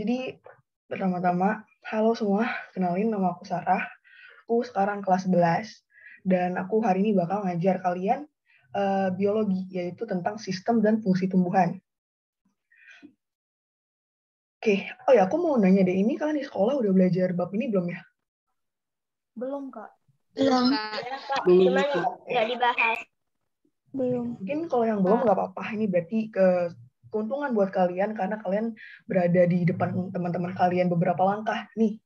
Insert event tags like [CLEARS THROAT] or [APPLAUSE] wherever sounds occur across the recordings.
Jadi pertama-tama, halo semua, kenalin nama aku Sarah. Aku sekarang kelas 11 dan aku hari ini bakal ngajar kalian uh, biologi, yaitu tentang sistem dan fungsi tumbuhan. Oke, oh ya aku mau nanya deh, ini kalian di sekolah udah belajar bab ini belum ya? Belum, Kak. Belum. Belum. Nggak dibahas. Belum. Mungkin kalau yang belum nggak apa-apa, ini berarti ke keuntungan buat kalian karena kalian berada di depan teman-teman kalian beberapa langkah nih.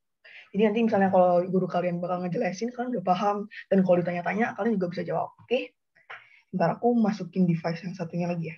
Jadi nanti misalnya kalau guru kalian bakal ngejelasin, kalian udah paham. Dan kalau ditanya-tanya, kalian juga bisa jawab. Oke? Okay? Ntar aku masukin device yang satunya lagi ya.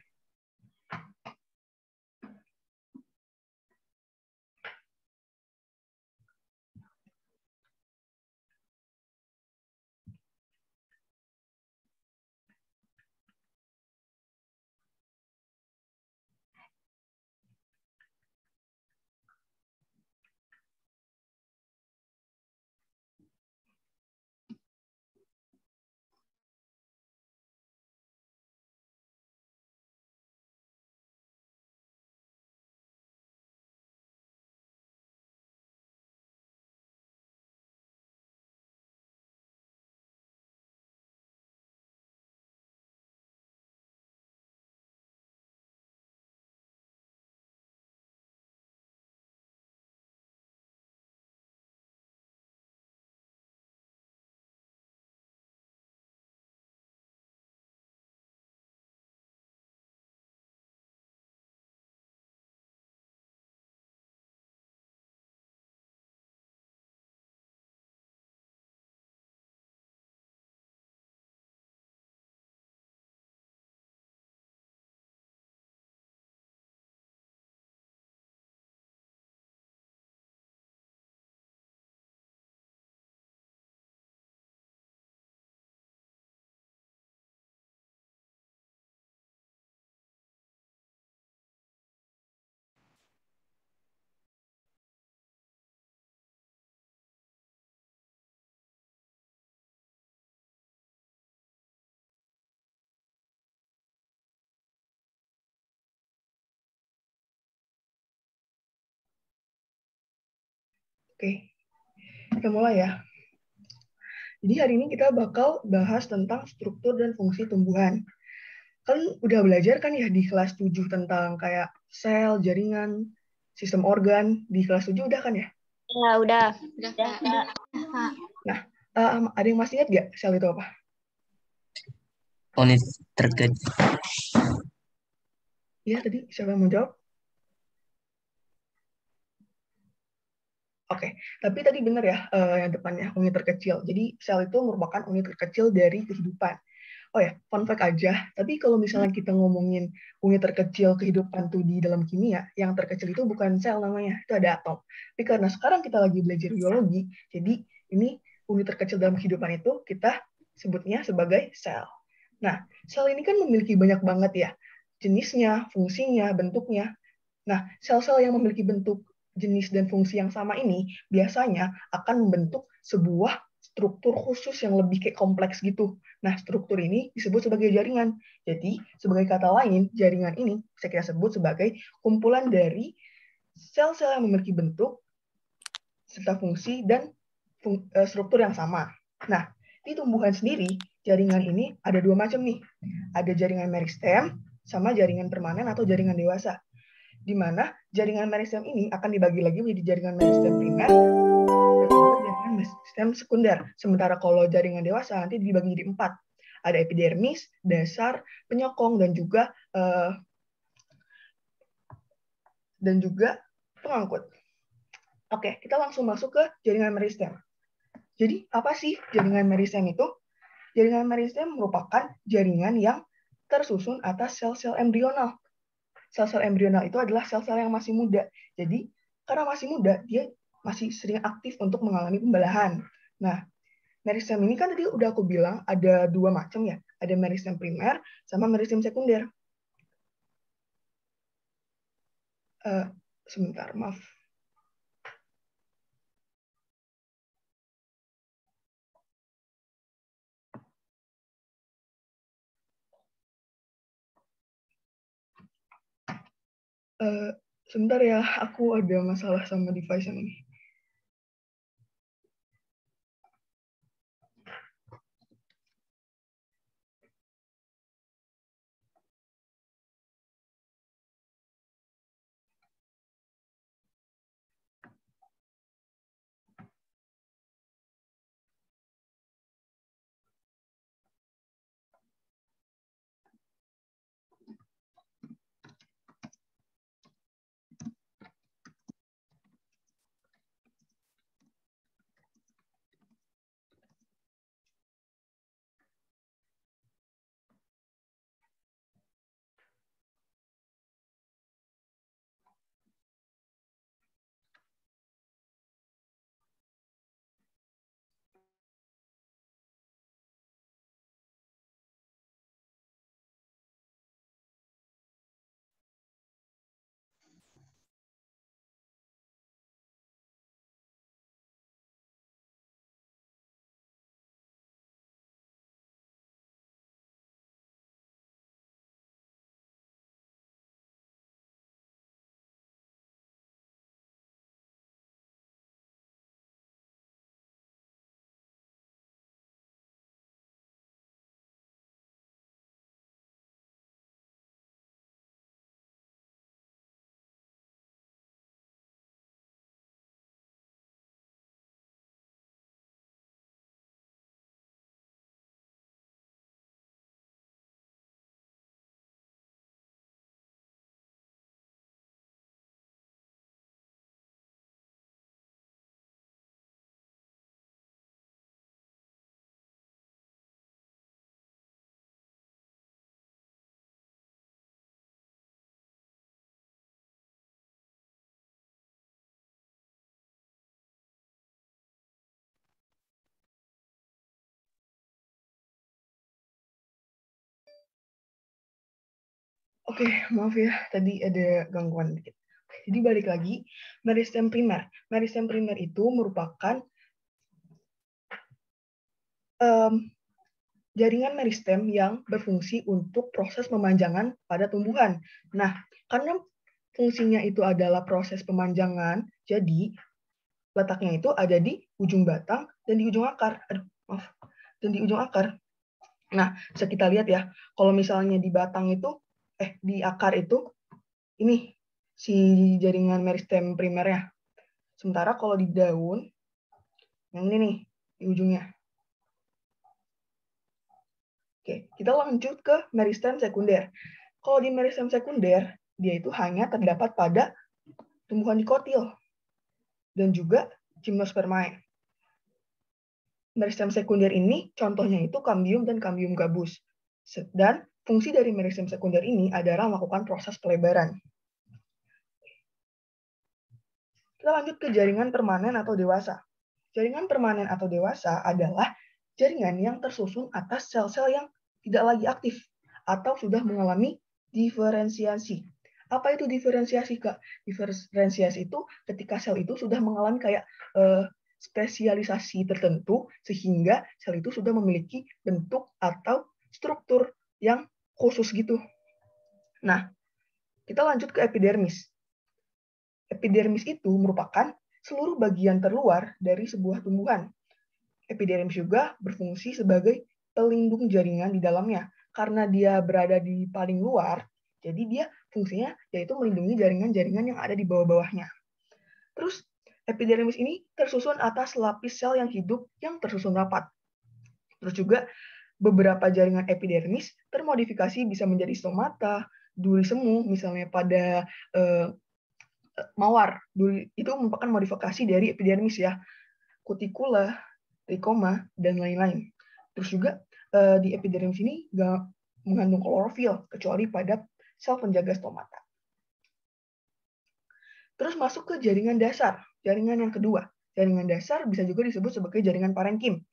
Oke, kita mulai ya. Jadi hari ini kita bakal bahas tentang struktur dan fungsi tumbuhan. Kan udah belajar kan ya di kelas 7 tentang kayak sel, jaringan, sistem organ. Di kelas 7 udah kan ya? Ya, udah. Udah, Udah. Nah, um, ada yang masih ingat gak sel itu apa? unit terkecil Iya tadi, siapa yang mau jawab? Oke, tapi tadi benar ya uh, yang depannya unit terkecil. Jadi sel itu merupakan unit terkecil dari kehidupan. Oh ya, fun fact aja. Tapi kalau misalnya kita ngomongin unit terkecil kehidupan tuh di dalam kimia, yang terkecil itu bukan sel namanya, itu ada atom. Tapi karena sekarang kita lagi belajar biologi, jadi ini unit terkecil dalam kehidupan itu kita sebutnya sebagai sel. Nah, sel ini kan memiliki banyak banget ya jenisnya, fungsinya, bentuknya. Nah, sel-sel yang memiliki bentuk jenis dan fungsi yang sama ini biasanya akan membentuk sebuah struktur khusus yang lebih kayak kompleks gitu. Nah, struktur ini disebut sebagai jaringan. Jadi, sebagai kata lain, jaringan ini bisa kita sebut sebagai kumpulan dari sel-sel yang memiliki bentuk, serta fungsi, dan fung eh, struktur yang sama. Nah, di tumbuhan sendiri, jaringan ini ada dua macam nih. Ada jaringan meristem, sama jaringan permanen atau jaringan dewasa di mana jaringan meristem ini akan dibagi lagi menjadi jaringan meristem primer dan jaringan meristem sekunder. Sementara kalau jaringan dewasa nanti dibagi jadi empat. Ada epidermis, dasar, penyokong, dan juga uh, dan juga pengangkut. Oke, kita langsung masuk ke jaringan meristem. Jadi, apa sih jaringan meristem itu? Jaringan meristem merupakan jaringan yang tersusun atas sel-sel embrional sel-sel embrional itu adalah sel-sel yang masih muda. Jadi karena masih muda, dia masih sering aktif untuk mengalami pembelahan. Nah, meristem ini kan tadi udah aku bilang ada dua macam ya. Ada meristem primer sama meristem sekunder. Uh, sebentar, maaf. Uh, Sebentar ya, aku ada masalah sama device yang ini. Oke, maaf ya, tadi ada gangguan dikit. Jadi balik lagi, meristem primer. Meristem primer itu merupakan um, jaringan meristem yang berfungsi untuk proses pemanjangan pada tumbuhan. Nah, karena fungsinya itu adalah proses pemanjangan, jadi letaknya itu ada di ujung batang dan di ujung akar. Aduh, maaf. Dan di ujung akar. Nah, bisa kita lihat ya, kalau misalnya di batang itu eh di akar itu ini si jaringan meristem primernya. Sementara kalau di daun yang ini nih di ujungnya. Oke, kita lanjut ke meristem sekunder. Kalau di meristem sekunder, dia itu hanya terdapat pada tumbuhan dikotil dan juga gymnospermae. Meristem sekunder ini contohnya itu kambium dan kambium gabus. Dan Fungsi dari meristem sekunder ini adalah melakukan proses pelebaran. Kita lanjut ke jaringan permanen atau dewasa. Jaringan permanen atau dewasa adalah jaringan yang tersusun atas sel-sel yang tidak lagi aktif atau sudah mengalami diferensiasi. Apa itu diferensiasi, Kak? Diferensiasi itu ketika sel itu sudah mengalami kayak uh, spesialisasi tertentu sehingga sel itu sudah memiliki bentuk atau struktur yang khusus gitu. Nah, kita lanjut ke epidermis. Epidermis itu merupakan seluruh bagian terluar dari sebuah tumbuhan. Epidermis juga berfungsi sebagai pelindung jaringan di dalamnya. Karena dia berada di paling luar, jadi dia fungsinya yaitu melindungi jaringan-jaringan yang ada di bawah-bawahnya. Terus, epidermis ini tersusun atas lapis sel yang hidup yang tersusun rapat. Terus juga beberapa jaringan epidermis termodifikasi bisa menjadi stomata, duri semu, misalnya pada eh, mawar. Duri itu merupakan modifikasi dari epidermis ya. Kutikula, trikoma, dan lain-lain. Terus juga eh, di epidermis ini nggak mengandung klorofil, kecuali pada sel penjaga stomata. Terus masuk ke jaringan dasar, jaringan yang kedua. Jaringan dasar bisa juga disebut sebagai jaringan parenkim.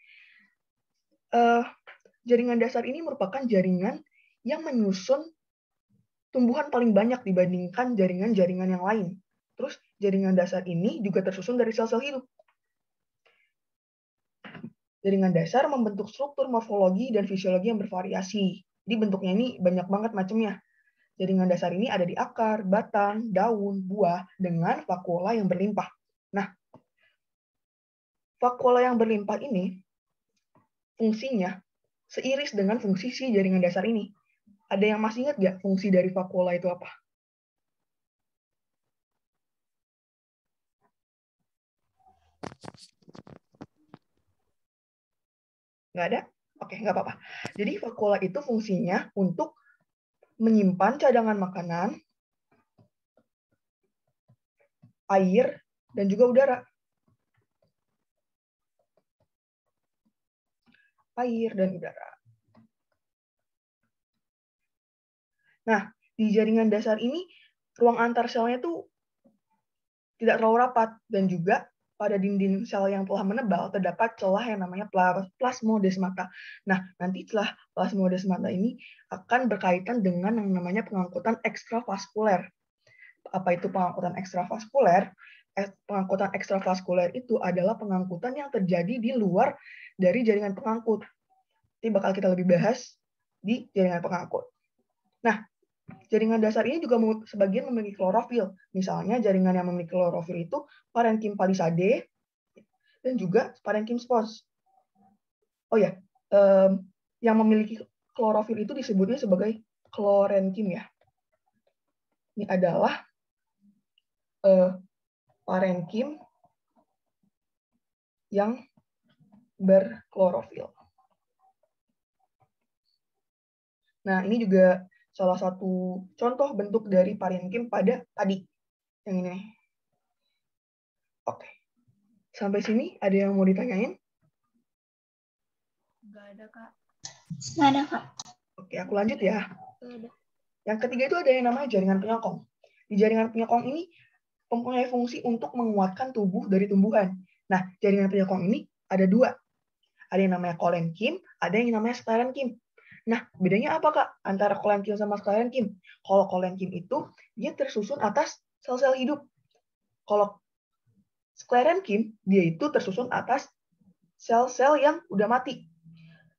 Uh, jaringan dasar ini merupakan jaringan yang menyusun tumbuhan paling banyak dibandingkan jaringan-jaringan yang lain. Terus jaringan dasar ini juga tersusun dari sel-sel hidup. Jaringan dasar membentuk struktur morfologi dan fisiologi yang bervariasi. Jadi bentuknya ini banyak banget macamnya. Jaringan dasar ini ada di akar, batang, daun, buah dengan vakuola yang berlimpah. Nah, vakuola yang berlimpah ini fungsinya seiris dengan fungsi si jaringan dasar ini. Ada yang masih ingat nggak fungsi dari vakuola itu apa? Nggak ada? Oke, nggak apa-apa. Jadi vakuola itu fungsinya untuk menyimpan cadangan makanan, air, dan juga udara. Air dan udara. Nah, di jaringan dasar ini, ruang antar selnya tuh tidak terlalu rapat, dan juga pada dinding sel yang telah menebal terdapat celah yang namanya plasmodesmata. Nah, nanti celah plasmodesmata ini akan berkaitan dengan yang namanya pengangkutan ekstravaskuler. Apa itu pengangkutan ekstravaskuler? Eh, pengangkutan ekstravaskuler itu adalah pengangkutan yang terjadi di luar dari jaringan pengangkut. Ini bakal kita lebih bahas di jaringan pengangkut. Nah, Jaringan dasar ini juga sebagian memiliki klorofil. Misalnya jaringan yang memiliki klorofil itu parenkim palisade dan juga parenkim spons. Oh ya, um, yang memiliki klorofil itu disebutnya sebagai klorenkim ya. Ini adalah uh, parenkim yang berklorofil. Nah, ini juga salah satu contoh bentuk dari parenkim pada padi. Yang ini. Oke. Sampai sini ada yang mau ditanyain? Enggak ada, Kak. Enggak ada, Kak. Oke, aku lanjut ya. Yang ketiga itu ada yang namanya jaringan penyokong. Di jaringan penyokong ini mempunyai fungsi untuk menguatkan tubuh dari tumbuhan. Nah, jaringan penyokong ini ada dua. Ada yang namanya kolenkim, ada yang namanya sklerenkim. Nah, bedanya apa Kak antara kolenkim sama sklerenkim? Kalau kolenkim itu dia tersusun atas sel-sel hidup. Kalau sklerenkim dia itu tersusun atas sel-sel yang udah mati.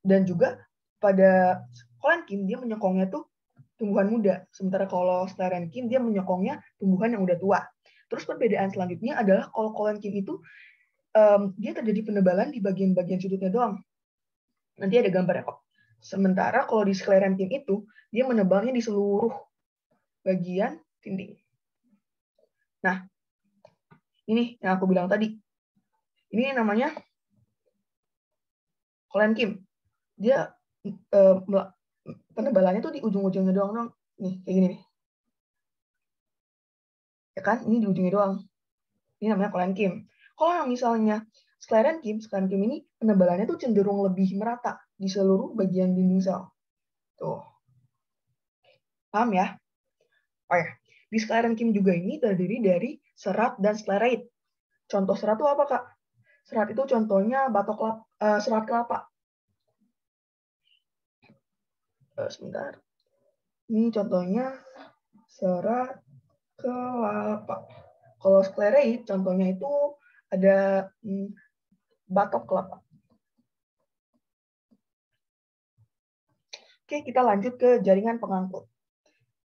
Dan juga pada kolenkim dia menyokongnya tuh tumbuhan muda. Sementara kalau sklerenkim dia menyokongnya tumbuhan yang udah tua. Terus perbedaan selanjutnya adalah kalau kolenkim itu um, dia terjadi penebalan di bagian-bagian sudutnya doang. Nanti ada gambarnya kok. Sementara kalau di sklerentim itu, dia menebalnya di seluruh bagian dinding. Nah, ini yang aku bilang tadi. Ini namanya kolenkim. Dia eh, penebalannya tuh di ujung-ujungnya doang dong. Nih, kayak gini nih. Ya kan? Ini di ujungnya doang. Ini namanya kolenkim. Kalau yang misalnya sklerenkim, sklerenkim ini penebalannya tuh cenderung lebih merata di seluruh bagian dinding sel. Tuh. Paham ya? Oh ya, di sklerenkim juga ini terdiri dari serat dan sklerate. Contoh serat itu apa, Kak? Serat itu contohnya batok kelapa, uh, serat kelapa. Uh, sebentar. Ini contohnya serat kelapa. Kalau sklerate, contohnya itu ada hmm, batok kelapa. Oke, kita lanjut ke jaringan pengangkut.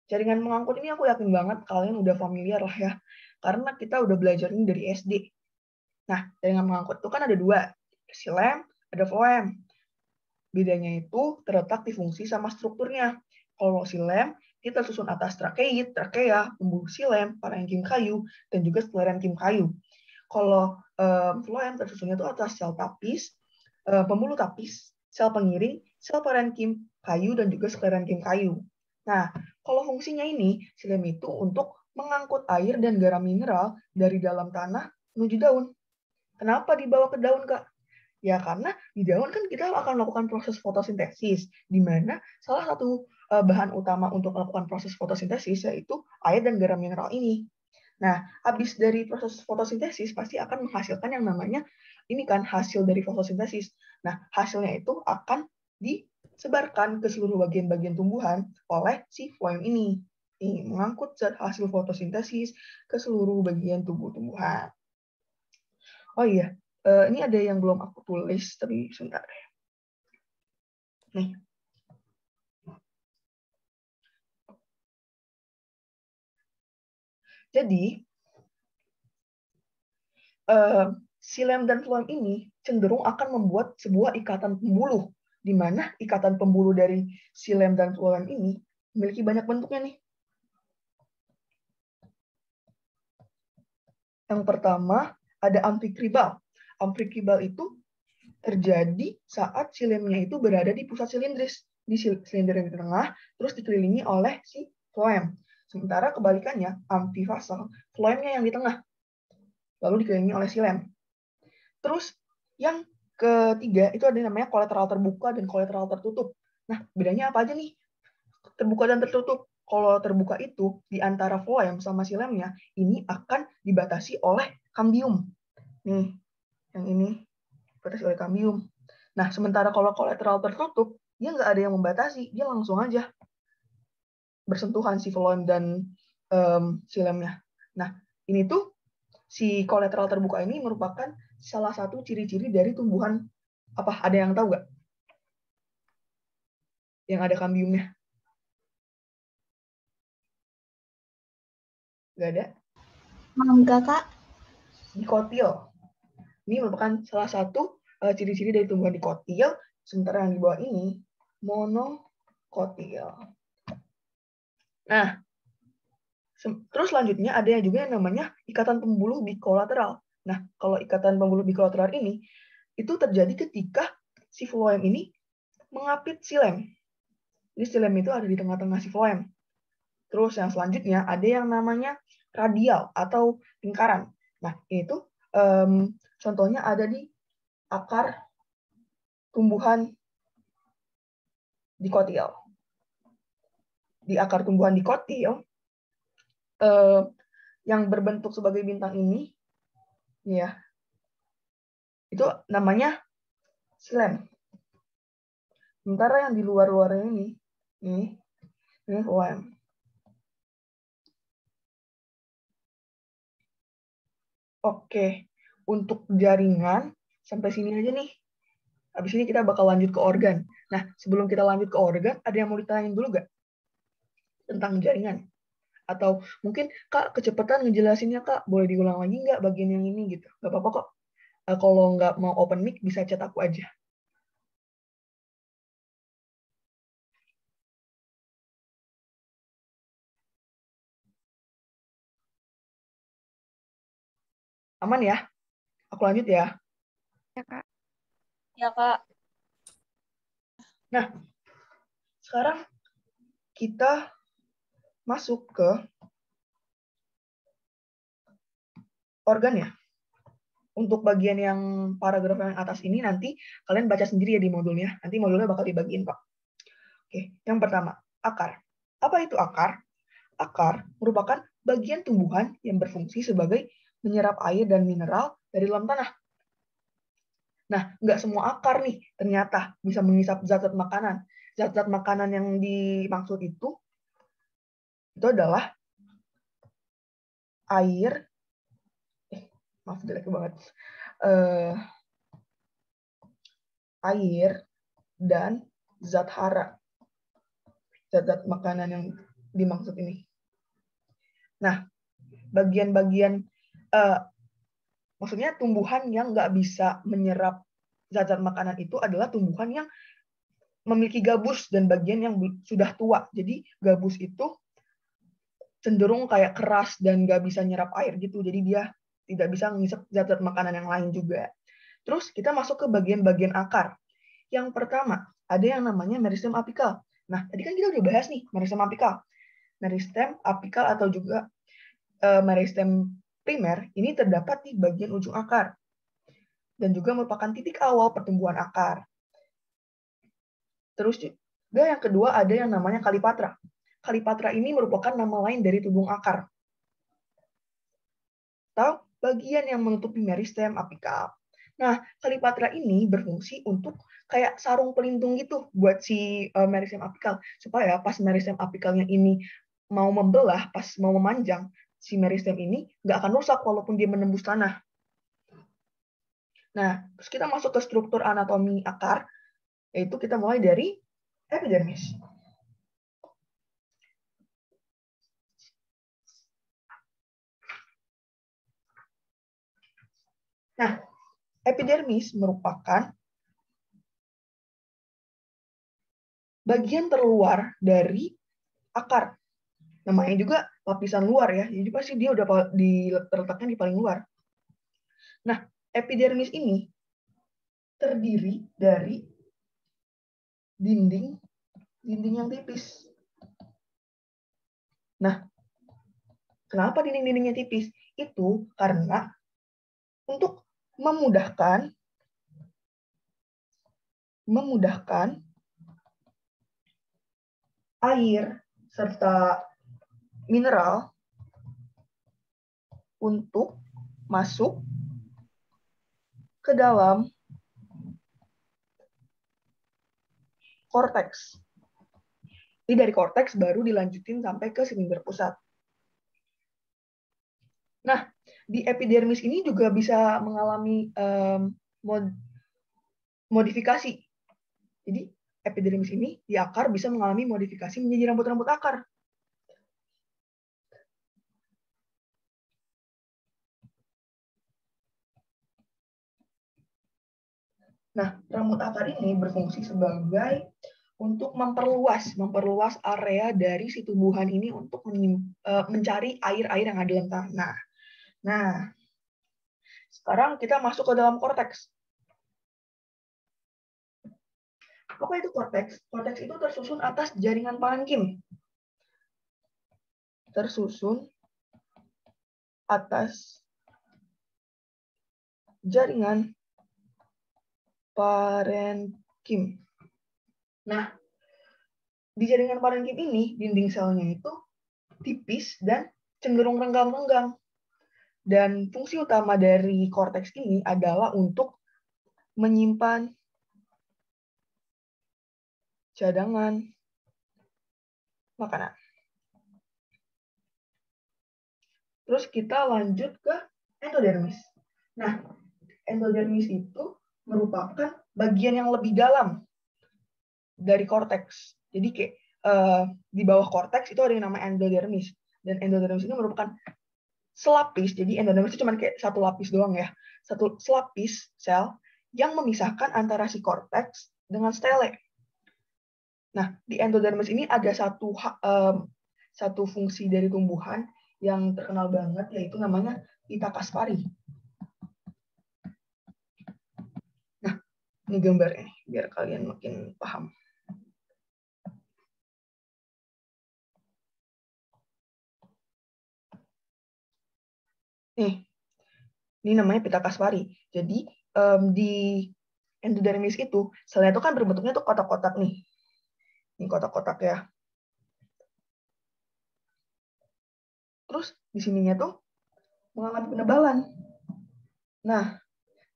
Jaringan pengangkut ini aku yakin banget kalian udah familiar lah ya. Karena kita udah belajar ini dari SD. Nah, jaringan pengangkut itu kan ada dua. Silem, ada floem. Bedanya itu terletak di fungsi sama strukturnya. Kalau silem, kita susun atas trakeit, trakea, pembuluh silem, parenkim kayu, dan juga sklerenkim kayu. Kalau um, floem tersusunnya itu atas sel tapis, um, pembuluh tapis, sel pengiring, sel parenkim kayu, dan juga sklerenkim kayu. Nah, kalau fungsinya ini, silem itu untuk mengangkut air dan garam mineral dari dalam tanah menuju daun. Kenapa dibawa ke daun, Kak? Ya karena di daun kan kita akan melakukan proses fotosintesis, di mana salah satu eh, bahan utama untuk melakukan proses fotosintesis yaitu air dan garam mineral ini. Nah, habis dari proses fotosintesis pasti akan menghasilkan yang namanya ini kan hasil dari fotosintesis. Nah, hasilnya itu akan disebarkan ke seluruh bagian-bagian tumbuhan oleh si floem ini. Ini mengangkut zat hasil fotosintesis ke seluruh bagian tubuh tumbuhan. Oh iya, eh, ini ada yang belum aku tulis, tapi sebentar. Nih, Jadi, uh, silem dan floem ini cenderung akan membuat sebuah ikatan pembuluh, di mana ikatan pembuluh dari silem dan floem ini memiliki banyak bentuknya nih. Yang pertama, ada amfikribal. Amfikribal itu terjadi saat silemnya itu berada di pusat silindris, di silinder yang di tengah, terus dikelilingi oleh si floem. Sementara kebalikannya, amfifasal, floemnya yang di tengah, lalu dikelilingi oleh silem. Terus yang ketiga itu ada yang namanya kolateral terbuka dan kolateral tertutup. Nah, bedanya apa aja nih? Terbuka dan tertutup kalau terbuka itu di antara floem sama silemnya ini akan dibatasi oleh kambium. Nih, yang ini dibatasi oleh kambium. Nah, sementara kalau kolateral tertutup, dia nggak ada yang membatasi, dia langsung aja bersentuhan si floem dan um, silemnya. Nah, ini tuh si kolateral terbuka ini merupakan salah satu ciri-ciri dari tumbuhan apa? Ada yang tahu nggak? Yang ada kambiumnya? Gak ada? Enggak, Kak. Dikotil. Ini merupakan salah satu uh, ciri-ciri dari tumbuhan dikotil, sementara yang di bawah ini monokotil. Nah, terus selanjutnya ada yang juga yang namanya ikatan pembuluh bikolateral. Nah, kalau ikatan pembuluh bikolateral ini itu terjadi ketika si floem ini mengapit silem. Jadi silem itu ada di tengah-tengah si floem. Terus yang selanjutnya ada yang namanya radial atau lingkaran. Nah, ini tuh um, contohnya ada di akar tumbuhan dikotil. Di akar tumbuhan dikotil, uh, yang berbentuk sebagai bintang ini, ya, itu namanya silem. Sementara yang di luar-luarnya ini, ini, ini phloem. Oke, untuk jaringan sampai sini aja nih. Habis ini kita bakal lanjut ke organ. Nah, sebelum kita lanjut ke organ, ada yang mau ditanyain dulu nggak? Tentang jaringan. Atau mungkin, Kak, kecepatan ngejelasinnya, Kak. Boleh diulang lagi nggak bagian yang ini gitu? Nggak apa-apa kok. Eh, kalau nggak mau open mic, bisa chat aku aja. Aman ya? Aku lanjut ya. Ya, Kak. Ya, Kak. Nah, sekarang kita masuk ke organ ya. Untuk bagian yang paragraf yang atas ini nanti kalian baca sendiri ya di modulnya. Nanti modulnya bakal dibagiin kok. Oke, yang pertama, akar. Apa itu akar? Akar merupakan bagian tumbuhan yang berfungsi sebagai menyerap air dan mineral dari dalam tanah. Nah, nggak semua akar nih ternyata bisa mengisap zat-zat makanan. Zat-zat makanan yang dimaksud itu itu adalah air, eh, maaf jelek banget, uh, air dan zat hara, zat-zat makanan yang dimaksud ini. Nah, bagian-bagian uh, maksudnya tumbuhan yang nggak bisa menyerap zat-zat makanan itu adalah tumbuhan yang memiliki gabus dan bagian yang sudah tua. Jadi gabus itu cenderung kayak keras dan nggak bisa nyerap air gitu. Jadi dia tidak bisa mengisap zat-zat makanan yang lain juga. Terus kita masuk ke bagian-bagian akar. Yang pertama, ada yang namanya meristem apikal. Nah, tadi kan kita udah bahas nih meristem apikal. Meristem apikal atau juga uh, meristem primer ini terdapat di bagian ujung akar dan juga merupakan titik awal pertumbuhan akar. Terus juga yang kedua ada yang namanya kalipatra. Kalipatra ini merupakan nama lain dari tudung akar. Atau bagian yang menutupi meristem apikal. Nah, kalipatra ini berfungsi untuk kayak sarung pelindung gitu buat si uh, meristem apikal supaya pas meristem apikalnya ini mau membelah, pas mau memanjang, si meristem ini nggak akan rusak walaupun dia menembus tanah. Nah, terus kita masuk ke struktur anatomi akar, yaitu kita mulai dari epidermis. Nah, epidermis merupakan bagian terluar dari akar. Namanya juga lapisan luar ya. Jadi pasti dia udah terletaknya di paling luar. Nah, epidermis ini terdiri dari dinding dinding yang tipis. Nah, kenapa dinding-dindingnya tipis? Itu karena untuk memudahkan memudahkan air serta mineral untuk masuk ke dalam korteks. Jadi dari korteks baru dilanjutin sampai ke silinder pusat. Nah, di epidermis ini juga bisa mengalami um, mod modifikasi. Jadi epidermis ini di akar bisa mengalami modifikasi menjadi rambut-rambut akar. Nah, rambut akar ini berfungsi sebagai untuk memperluas memperluas area dari si tumbuhan ini untuk e, mencari air-air yang ada dalam tanah. Nah, sekarang kita masuk ke dalam korteks. Apa itu korteks? Korteks itu tersusun atas jaringan parenkim. Tersusun atas jaringan parenkim. Nah, di jaringan parenkim ini, dinding selnya itu tipis dan cenderung renggang-renggang. Dan fungsi utama dari korteks ini adalah untuk menyimpan cadangan makanan. Terus kita lanjut ke endodermis. Nah, endodermis itu merupakan bagian yang lebih dalam dari korteks. Jadi kayak uh, di bawah korteks itu ada yang namanya endodermis. Dan endodermis ini merupakan selapis. Jadi endodermis itu cuma kayak satu lapis doang ya. Satu selapis sel yang memisahkan antara si korteks dengan stele. Nah, di endodermis ini ada satu um, satu fungsi dari tumbuhan yang terkenal banget yaitu namanya pita kaspari. Nah, ini gambarnya biar kalian makin paham. Nih, ini namanya pita kaspari. Jadi um, di endodermis itu, selnya itu kan berbentuknya tuh kotak-kotak nih. Ini kotak-kotak ya. Terus di sininya tuh mengalami penebalan. Nah,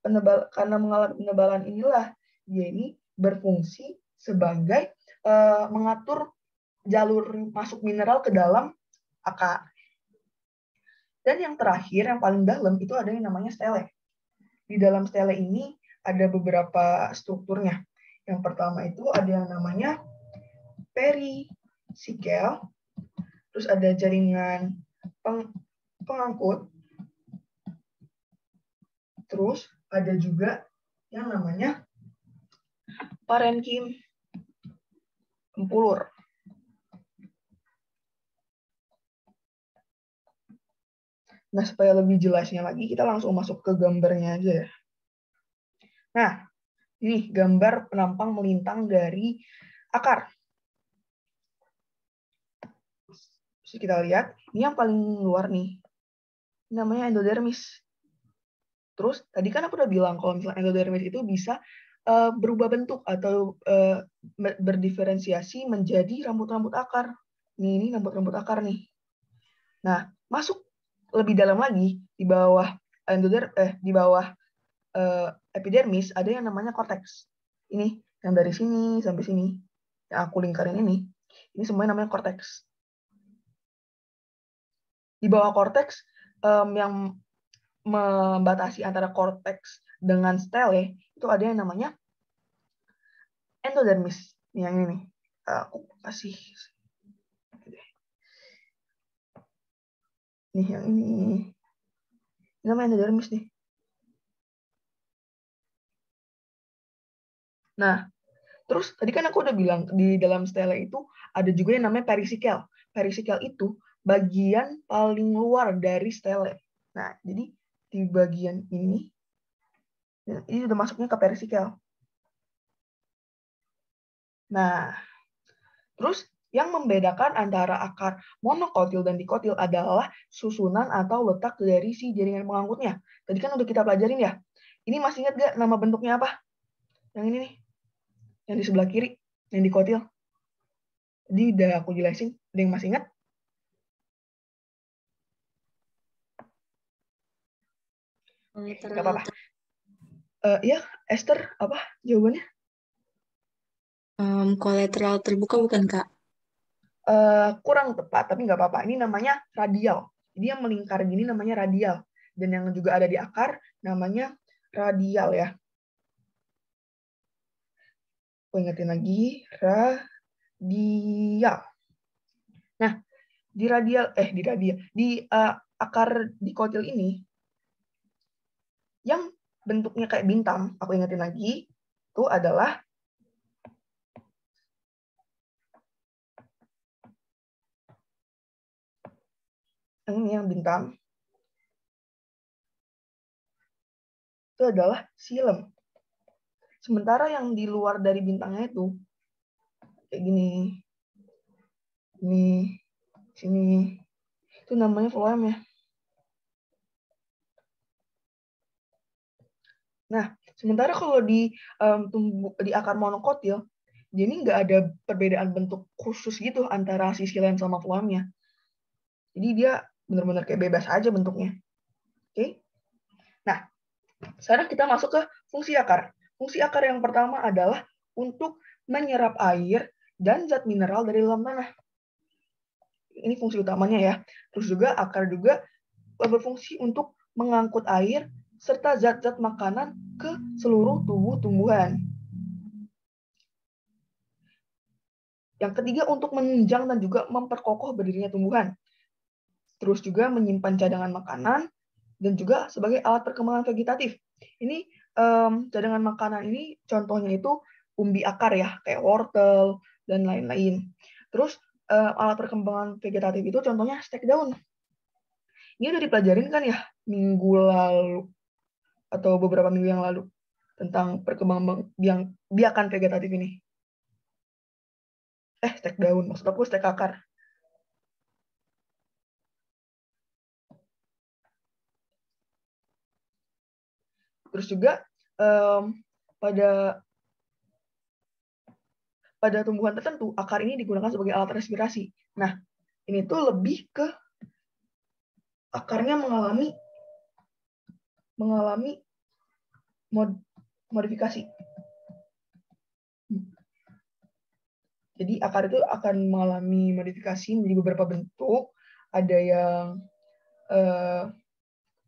penebal karena mengalami penebalan inilah dia ini berfungsi sebagai uh, mengatur jalur masuk mineral ke dalam akar. Dan yang terakhir, yang paling dalam, itu ada yang namanya stele. Di dalam stele ini ada beberapa strukturnya. Yang pertama itu ada yang namanya perisikel, terus ada jaringan peng pengangkut, terus ada juga yang namanya parenkim empulur. Nah, supaya lebih jelasnya lagi, kita langsung masuk ke gambarnya aja ya. Nah, ini gambar penampang melintang dari akar. Terus kita lihat, ini yang paling luar nih. Namanya endodermis. Terus, tadi kan aku udah bilang kalau misalnya endodermis itu bisa uh, berubah bentuk atau uh, berdiferensiasi menjadi rambut-rambut akar. Ini, ini rambut-rambut akar nih. Nah, masuk lebih dalam lagi di bawah endoder eh di bawah uh, epidermis ada yang namanya korteks. Ini yang dari sini sampai sini yang aku lingkarin ini. Ini semuanya namanya korteks. Di bawah korteks um, yang membatasi antara korteks dengan stele ya, itu ada yang namanya endodermis. Yang ini eh, aku kasih. Nih yang ini. Namanya endodermis nih. Nah terus tadi kan aku udah bilang di dalam stele itu ada juga yang namanya perisikel. Perisikel itu bagian paling luar dari stele nah jadi di bagian ini, ini udah masuknya ke perisikel. Nah, terus yang membedakan antara akar monokotil dan dikotil adalah susunan atau letak dari si jaringan pengangkutnya. Tadi kan udah kita pelajarin ya. Ini masih ingat gak nama bentuknya apa? Yang ini nih. Yang di sebelah kiri. Yang dikotil. Jadi udah aku jelasin. Ada yang masih ingat? Gak apa-apa. Uh, ya, Esther, apa jawabannya? Um, kolateral terbuka bukan, Kak? Uh, kurang tepat, tapi nggak apa-apa. Ini namanya radial. Jadi yang melingkar gini namanya radial. Dan yang juga ada di akar namanya radial ya. Aku ingetin lagi, radial. Nah, di radial, eh di radial, di uh, akar dikotil ini, yang bentuknya kayak bintang, aku ingetin lagi, itu adalah ini yang bintang itu adalah silem. Sementara yang di luar dari bintangnya itu kayak gini, ini, sini, itu namanya phloem ya. Nah, sementara kalau di um, tumbuh di akar monokotil, jadi nggak ada perbedaan bentuk khusus gitu antara sisilen sama phloemnya. Jadi dia benar-benar kayak bebas aja bentuknya. Oke? Okay? Nah, sekarang kita masuk ke fungsi akar. Fungsi akar yang pertama adalah untuk menyerap air dan zat mineral dari dalam tanah. Ini fungsi utamanya ya. Terus juga akar juga berfungsi untuk mengangkut air serta zat-zat makanan ke seluruh tubuh tumbuhan. Yang ketiga untuk menunjang dan juga memperkokoh berdirinya tumbuhan terus juga menyimpan cadangan makanan, dan juga sebagai alat perkembangan vegetatif. Ini um, cadangan makanan ini contohnya itu umbi akar ya, kayak wortel dan lain-lain. Terus uh, alat perkembangan vegetatif itu contohnya stek daun. Ini udah dipelajarin kan ya minggu lalu atau beberapa minggu yang lalu tentang perkembangan biang biakan vegetatif ini. Eh, stek daun, maksud aku stek akar. Terus juga um, pada pada tumbuhan tertentu akar ini digunakan sebagai alat respirasi. Nah, ini tuh lebih ke akarnya mengalami mengalami mod, modifikasi. Jadi akar itu akan mengalami modifikasi menjadi beberapa bentuk. Ada yang uh,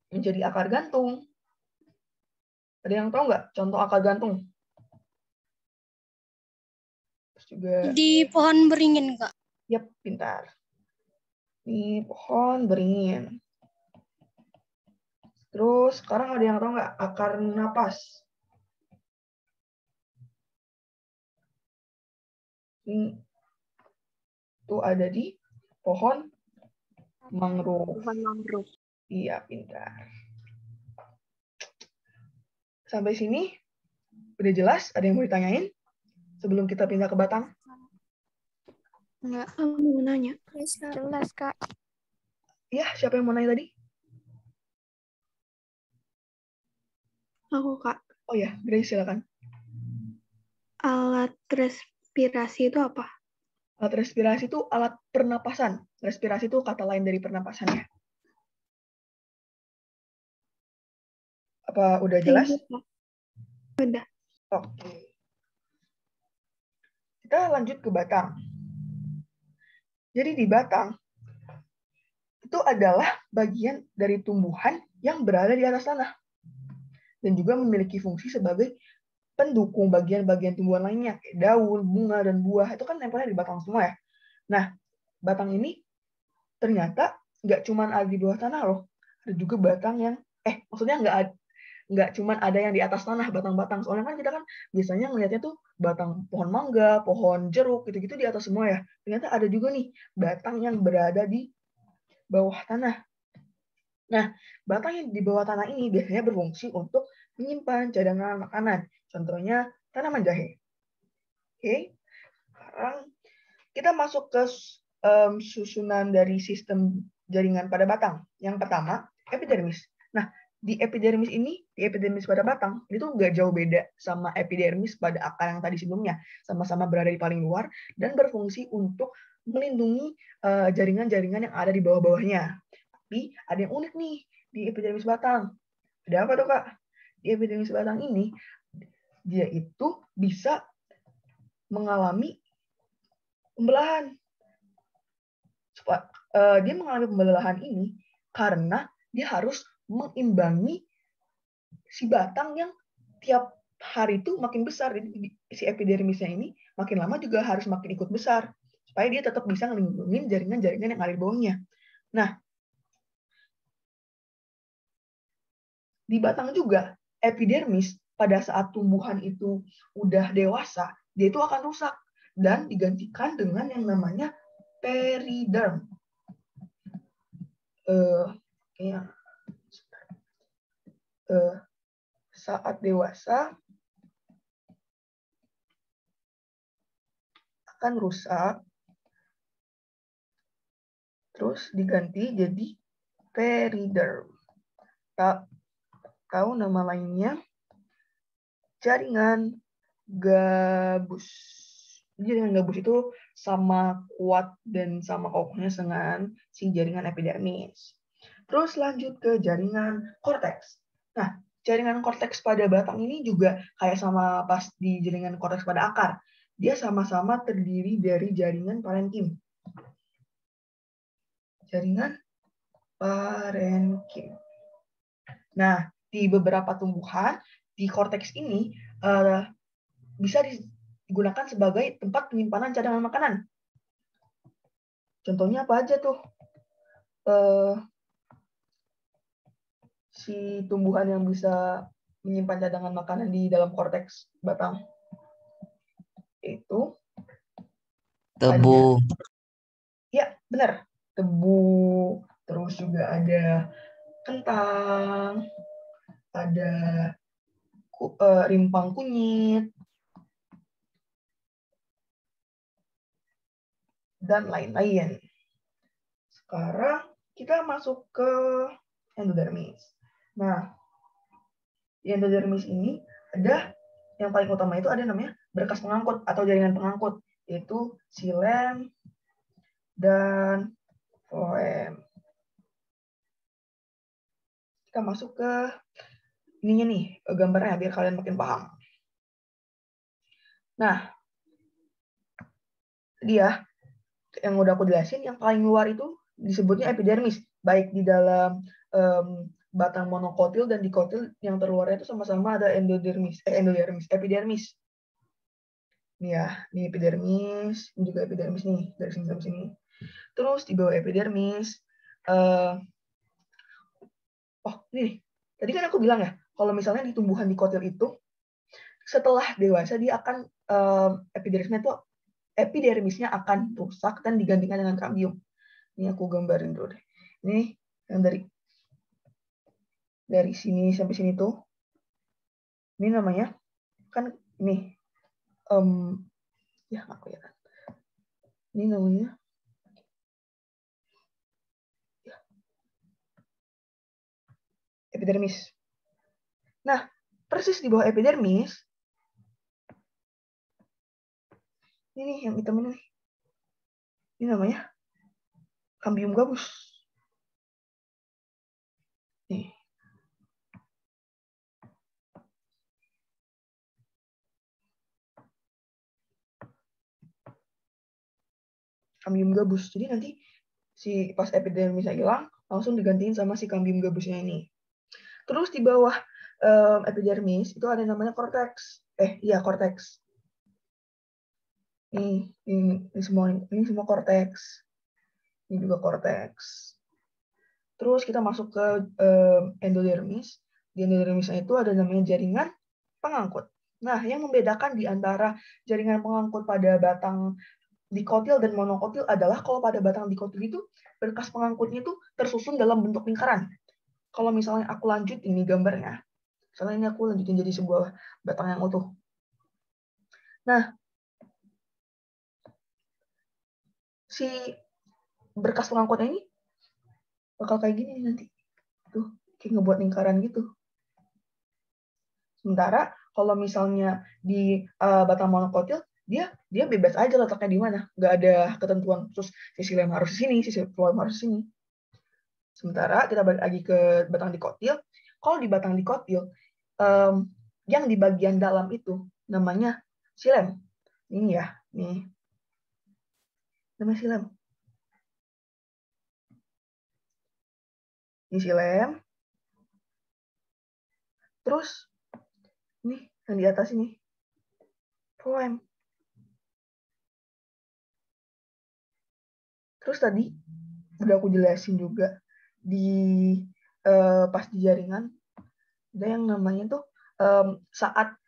menjadi akar gantung, ada yang tahu nggak contoh akar gantung? Terus juga di pohon beringin, Kak. Yap, pintar. Di pohon beringin. Terus sekarang ada yang tahu nggak akar napas? Itu ada di pohon mangrove. Pohon mangrove. Iya, pintar. Sampai sini udah jelas? Ada yang mau ditanyain sebelum kita pindah ke Batang? Enggak, mau nanya. Jelas, Kak. Iya, siapa yang mau nanya tadi? Aku, Kak. Oh ya, Grace silakan. Alat respirasi itu apa? Alat respirasi itu alat pernapasan. Respirasi itu kata lain dari pernapasan ya. Apa udah jelas? Udah. Oke. Kita lanjut ke batang. Jadi di batang itu adalah bagian dari tumbuhan yang berada di atas tanah dan juga memiliki fungsi sebagai pendukung bagian-bagian tumbuhan lainnya kayak daun, bunga dan buah itu kan tempelnya di batang semua ya. Nah, batang ini ternyata nggak cuma ada di bawah tanah loh, ada juga batang yang eh maksudnya nggak nggak cuma ada yang di atas tanah batang-batang. Soalnya kan kita kan biasanya ngelihatnya tuh batang pohon mangga, pohon jeruk gitu-gitu di atas semua ya. Ternyata ada juga nih batang yang berada di bawah tanah. Nah, batang yang di bawah tanah ini biasanya berfungsi untuk menyimpan cadangan makanan. Contohnya tanaman jahe. Oke, sekarang kita masuk ke um, susunan dari sistem jaringan pada batang. Yang pertama, epidermis. Nah, di epidermis ini, di epidermis pada batang, itu nggak jauh beda sama epidermis pada akar yang tadi sebelumnya. Sama-sama berada di paling luar dan berfungsi untuk melindungi eh, jaringan-jaringan uh, yang ada di bawah-bawahnya. Tapi ada yang unik nih di epidermis batang. Ada apa tuh, Kak? Di epidermis batang ini, dia itu bisa mengalami pembelahan. Uh, dia mengalami pembelahan ini karena dia harus mengimbangi si batang yang tiap hari itu makin besar. Jadi si epidermisnya ini makin lama juga harus makin ikut besar supaya dia tetap bisa ngelindungin jaringan-jaringan yang ada di bawahnya. Nah, di batang juga epidermis pada saat tumbuhan itu udah dewasa, dia itu akan rusak dan digantikan dengan yang namanya periderm. Uh, ya, uh, saat dewasa akan rusak, terus diganti jadi periderm. Tahu nama lainnya? Jaringan gabus. Jaringan gabus itu sama kuat dan sama kokohnya dengan si jaringan epidermis. Terus lanjut ke jaringan korteks. Nah, jaringan korteks pada batang ini juga kayak sama pas di jaringan korteks pada akar. Dia sama-sama terdiri dari jaringan parenkim. Jaringan parenkim. Nah, di beberapa tumbuhan, di korteks ini uh, bisa digunakan sebagai tempat penyimpanan cadangan makanan. Contohnya apa aja tuh? Uh, si tumbuhan yang bisa menyimpan cadangan makanan di dalam korteks batang? Itu tebu. ya, benar. Tebu, terus juga ada kentang, ada uh, rimpang kunyit, dan lain-lain. Sekarang kita masuk ke endodermis. Nah, di endodermis ini ada yang paling utama itu ada namanya berkas pengangkut atau jaringan pengangkut, yaitu silem dan floem. Kita masuk ke ininya nih, gambarnya biar kalian makin paham. Nah, dia yang udah aku jelasin, yang paling luar itu disebutnya epidermis, baik di dalam um, batang monokotil dan dikotil yang terluarnya itu sama-sama ada endodermis, eh, endodermis, epidermis. Ini ya, ini epidermis, ini juga epidermis nih dari sini sampai sini. Terus di bawah epidermis, uh, oh ini, tadi kan aku bilang ya, kalau misalnya di tumbuhan dikotil itu, setelah dewasa dia akan uh, epidermisnya itu epidermisnya akan rusak dan digantikan dengan kambium. Ini aku gambarin dulu deh. Ini yang dari dari sini sampai sini tuh ini namanya kan ini um, ya aku ya ini namanya ya. epidermis nah persis di bawah epidermis ini yang hitam ini ini namanya kambium gabus nih kambium gabus. Jadi nanti si pas epidermisnya hilang, langsung digantiin sama si kambium gabusnya ini. Terus di bawah um, epidermis itu ada namanya korteks. Eh, iya korteks. Ini, ini, ini semua ini semua korteks. Ini juga korteks. Terus kita masuk ke um, endodermis. Di endodermisnya itu ada namanya jaringan pengangkut. Nah, yang membedakan di antara jaringan pengangkut pada batang dikotil dan monokotil adalah kalau pada batang dikotil itu berkas pengangkutnya itu tersusun dalam bentuk lingkaran. Kalau misalnya aku lanjut ini gambarnya, misalnya ini aku lanjutin jadi sebuah batang yang utuh. Nah, si berkas pengangkutnya ini bakal kayak gini nanti. Tuh, kayak ngebuat lingkaran gitu. Sementara kalau misalnya di uh, batang monokotil, dia dia bebas aja letaknya di mana, nggak ada ketentuan khusus sisi lem harus di sini, sisi flow harus di sini. Sementara kita balik lagi ke batang dikotil, kalau di batang dikotil, um, yang di bagian dalam itu namanya silem. Ini ya, nih. Namanya silem. Ini silem. Terus, ini yang di atas ini, poem. Terus tadi udah aku jelasin juga di uh, pas di jaringan ada yang namanya tuh um, saat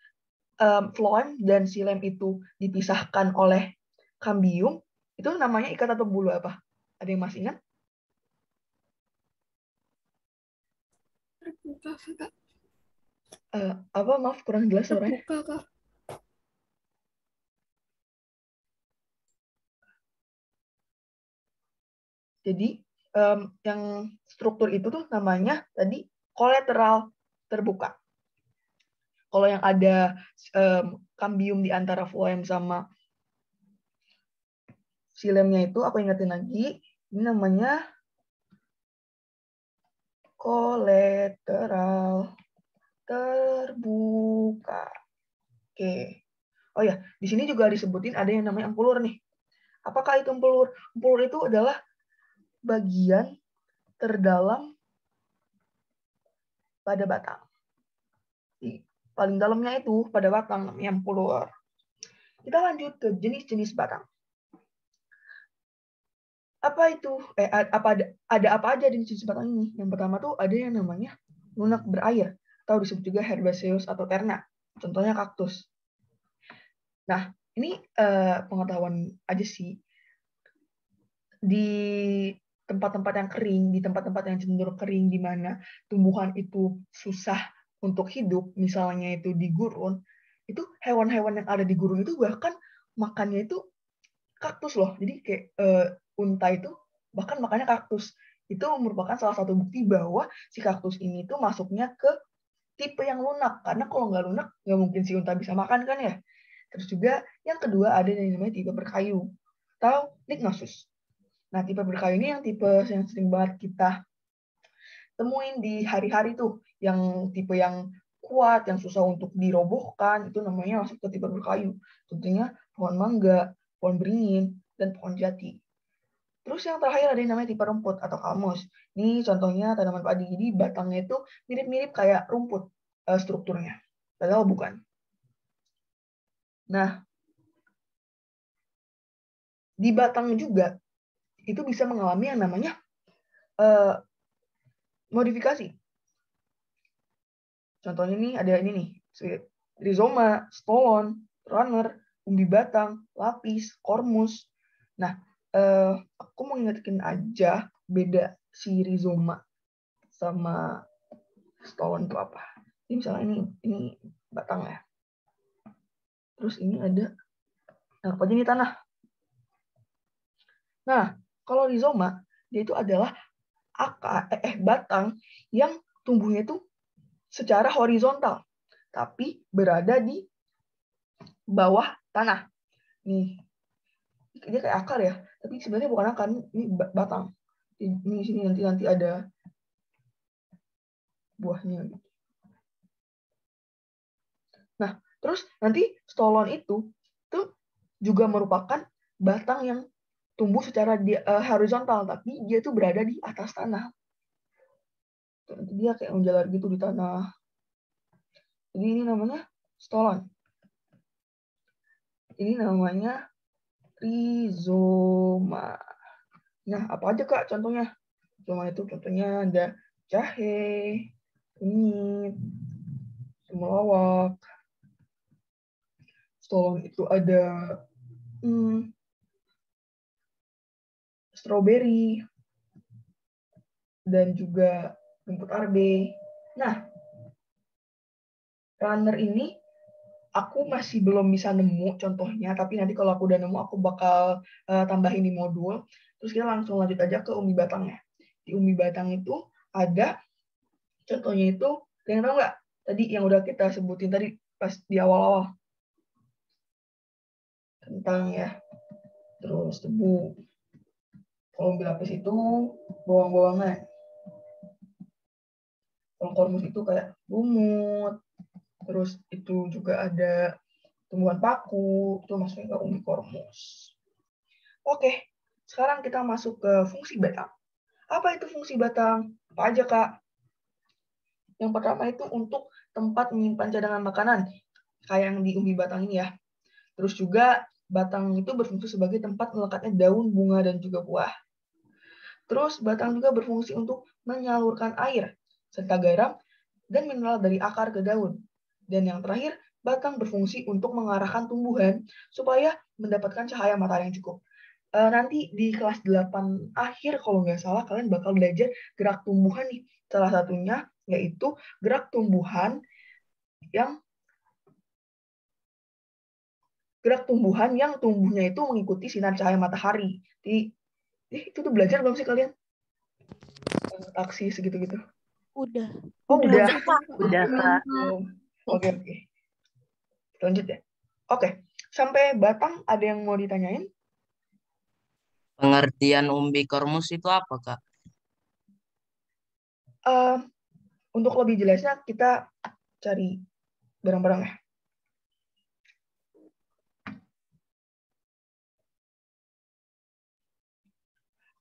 um, phloem dan silem itu dipisahkan oleh kambium itu namanya ikat atau bulu apa? Ada yang masih ingat? Uh, apa maaf kurang jelas suaranya. Jadi um, yang struktur itu tuh namanya tadi kolateral terbuka. Kalau yang ada um, kambium di antara floem sama silemnya itu, aku ingetin lagi, ini namanya kolateral terbuka. Oke. Oh ya, di sini juga disebutin ada yang namanya empulur nih. Apakah itu empulur? Empulur itu adalah bagian terdalam pada batang. Di paling dalamnya itu pada batang namanya empulur. Kita lanjut ke jenis-jenis batang. Apa itu? Eh, apa ada, ada apa aja di jenis batang ini? Yang pertama tuh ada yang namanya lunak berair atau disebut juga herbaceous atau terna. Contohnya kaktus. Nah, ini uh, pengetahuan aja sih. Di tempat-tempat yang kering, di tempat-tempat yang cenderung kering, di mana tumbuhan itu susah untuk hidup, misalnya itu di gurun, itu hewan-hewan yang ada di gurun itu bahkan makannya itu kaktus loh. Jadi kayak uh, unta itu bahkan makannya kaktus. Itu merupakan salah satu bukti bahwa si kaktus ini tuh masuknya ke tipe yang lunak. Karena kalau nggak lunak, nggak mungkin si unta bisa makan kan ya. Terus juga yang kedua ada yang namanya tipe berkayu atau lignosus. Nah, tipe berkayu ini yang tipe yang sering banget kita temuin di hari-hari tuh, yang tipe yang kuat, yang susah untuk dirobohkan, itu namanya masuk ke tipe berkayu. Tentunya pohon mangga, pohon beringin, dan pohon jati. Terus yang terakhir ada yang namanya tipe rumput atau kalmus. Ini contohnya tanaman padi. Jadi batangnya itu mirip-mirip kayak rumput uh, strukturnya. Padahal bukan. Nah, di batang juga itu bisa mengalami yang namanya uh, modifikasi. Contohnya ini ada ini nih, rhizoma, stolon, runner, umbi batang, lapis, kormus. Nah, uh, aku mau aja beda si rhizoma sama stolon itu apa. Ini misalnya ini ini batang ya. Terus ini ada apa aja ini tanah. Nah, kalau rhizoma, dia itu adalah akar, eh, eh, batang yang tumbuhnya itu secara horizontal, tapi berada di bawah tanah. Nih, dia kayak akar ya, tapi sebenarnya bukan akar, ini batang. Ini sini nanti nanti ada buahnya. Nah, terus nanti stolon itu tuh juga merupakan batang yang tumbuh secara di, uh, horizontal tapi dia tuh berada di atas tanah. Dia kayak menjalar gitu di tanah. Jadi ini namanya stolon. Ini namanya rizoma. Nah apa aja kak contohnya? Cuma itu contohnya ada jahe kunyit, semulawak. Stolon itu ada hmm, strawberry dan juga rumput arbe. Nah, runner ini aku masih belum bisa nemu contohnya, tapi nanti kalau aku udah nemu aku bakal uh, tambahin di modul. Terus kita langsung lanjut aja ke umbi batangnya. Di umbi batang itu ada contohnya itu, kalian tahu nggak? Tadi yang udah kita sebutin tadi pas di awal-awal kentang ya terus tebu mobil lapis itu bawang-bawangan kalau kormus itu kayak lumut terus itu juga ada tumbuhan paku itu masuknya ke umbi kormus. Oke sekarang kita masuk ke fungsi batang. Apa itu fungsi batang? Apa aja kak? Yang pertama itu untuk tempat menyimpan cadangan makanan kayak yang di umbi batang ini ya. Terus juga batang itu berfungsi sebagai tempat melekatnya daun, bunga, dan juga buah. Terus, batang juga berfungsi untuk menyalurkan air, serta garam, dan mineral dari akar ke daun. Dan yang terakhir, batang berfungsi untuk mengarahkan tumbuhan supaya mendapatkan cahaya matahari yang cukup. E, nanti di kelas 8 akhir, kalau nggak salah, kalian bakal belajar gerak tumbuhan nih. Salah satunya yaitu gerak tumbuhan yang gerak tumbuhan yang tumbuhnya itu mengikuti sinar cahaya matahari. Jadi, eh, itu tuh belajar belum sih kalian? Taksi segitu-gitu. Udah. Oh, udah. Udah, Kak. Oke, oke. Lanjut ya. Oke. Sampai batang ada yang mau ditanyain? Pengertian umbi kormus itu apa, Kak? Uh, untuk lebih jelasnya, kita cari barang-barang ya.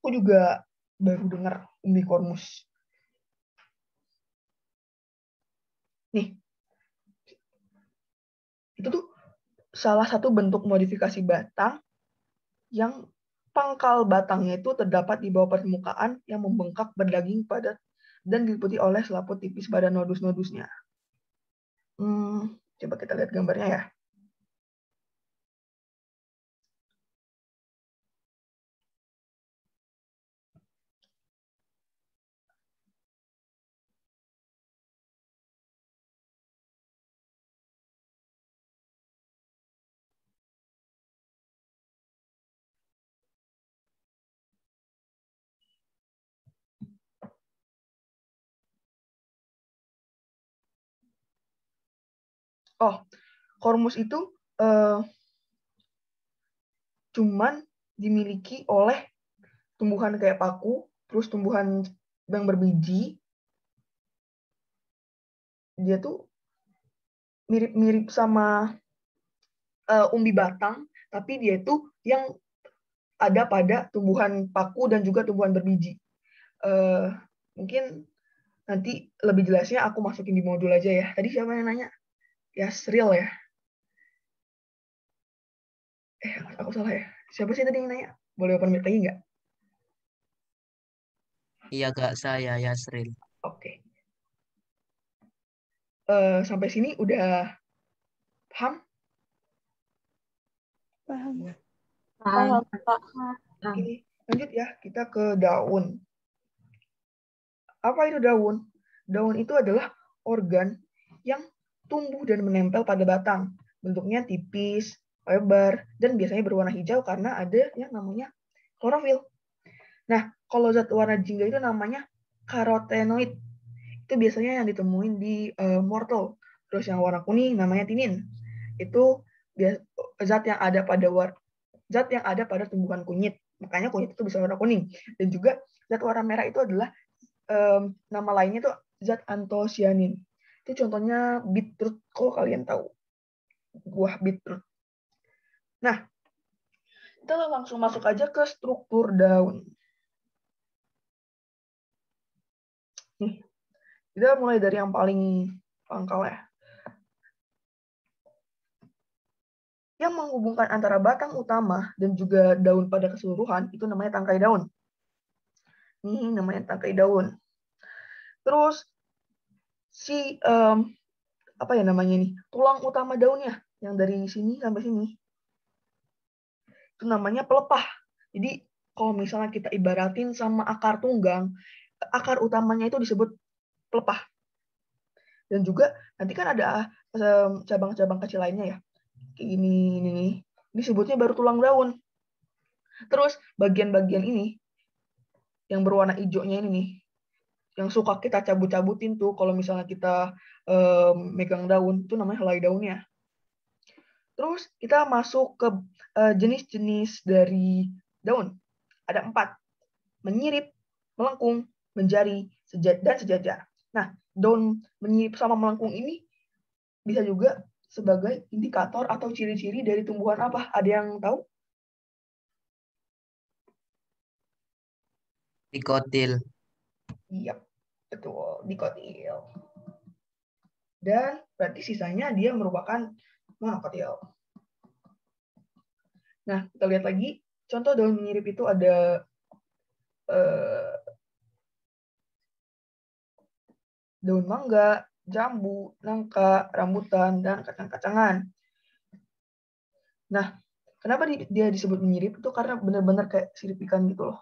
Aku juga baru dengar kormus. Nih, itu tuh salah satu bentuk modifikasi batang yang pangkal batangnya itu terdapat di bawah permukaan yang membengkak berdaging padat dan diliputi oleh selaput tipis pada nodus-nodusnya. Hmm, coba kita lihat gambarnya ya. Oh kormus itu uh, cuman dimiliki oleh tumbuhan kayak paku, terus tumbuhan yang berbiji. Dia tuh mirip-mirip sama uh, umbi batang, tapi dia itu yang ada pada tumbuhan paku dan juga tumbuhan berbiji. Uh, mungkin nanti lebih jelasnya aku masukin di modul aja ya. Tadi siapa yang nanya? Ya Yasril ya. Eh, aku salah ya. Siapa sih tadi yang nanya? Boleh open mic lagi nggak? Iya, Kak. Saya, Yasril. Oke. Okay. Uh, eh, sampai sini udah paham? Paham. Paham. Oke, lanjut ya. Kita ke daun. Apa itu daun? Daun itu adalah organ yang tumbuh dan menempel pada batang. Bentuknya tipis, lebar, dan biasanya berwarna hijau karena ada yang namanya klorofil. Nah, kalau zat warna jingga itu namanya karotenoid. Itu biasanya yang ditemuin di uh, mortel. Terus yang warna kuning namanya tinin. Itu zat yang ada pada war zat yang ada pada tumbuhan kunyit. Makanya kunyit itu bisa warna kuning. Dan juga zat warna merah itu adalah um, nama lainnya itu zat antosianin. Itu contohnya beetroot kalau kalian tahu. Buah beetroot. Nah, kita langsung masuk aja ke struktur daun. Nih, kita mulai dari yang paling pangkal ya. Yang menghubungkan antara batang utama dan juga daun pada keseluruhan itu namanya tangkai daun. Ini namanya tangkai daun. Terus si um, apa ya namanya nih tulang utama daunnya yang dari sini sampai sini itu namanya pelepah. Jadi kalau misalnya kita ibaratin sama akar tunggang, akar utamanya itu disebut pelepah. Dan juga nanti kan ada cabang-cabang kecil lainnya ya. Kayak gini, ini, ini. Disebutnya baru tulang daun. Terus bagian-bagian ini yang berwarna hijaunya ini nih, yang suka kita cabut-cabutin tuh kalau misalnya kita um, megang daun, itu namanya helai daunnya. Terus kita masuk ke eh, jenis-jenis dari daun. Ada empat. Menyirip, melengkung, menjari, dan sejajar. Nah, daun menyirip sama melengkung ini bisa juga sebagai indikator atau ciri-ciri dari tumbuhan apa? Ada yang tahu? Dikotil. Iya, betul. Dikotil. Dan berarti sisanya dia merupakan monokotil. Nah, kita lihat lagi. Contoh daun mirip itu ada eh, daun mangga, jambu, nangka, rambutan, dan kacang-kacangan. Nah, kenapa dia disebut mirip itu karena benar-benar kayak sirip ikan gitu loh.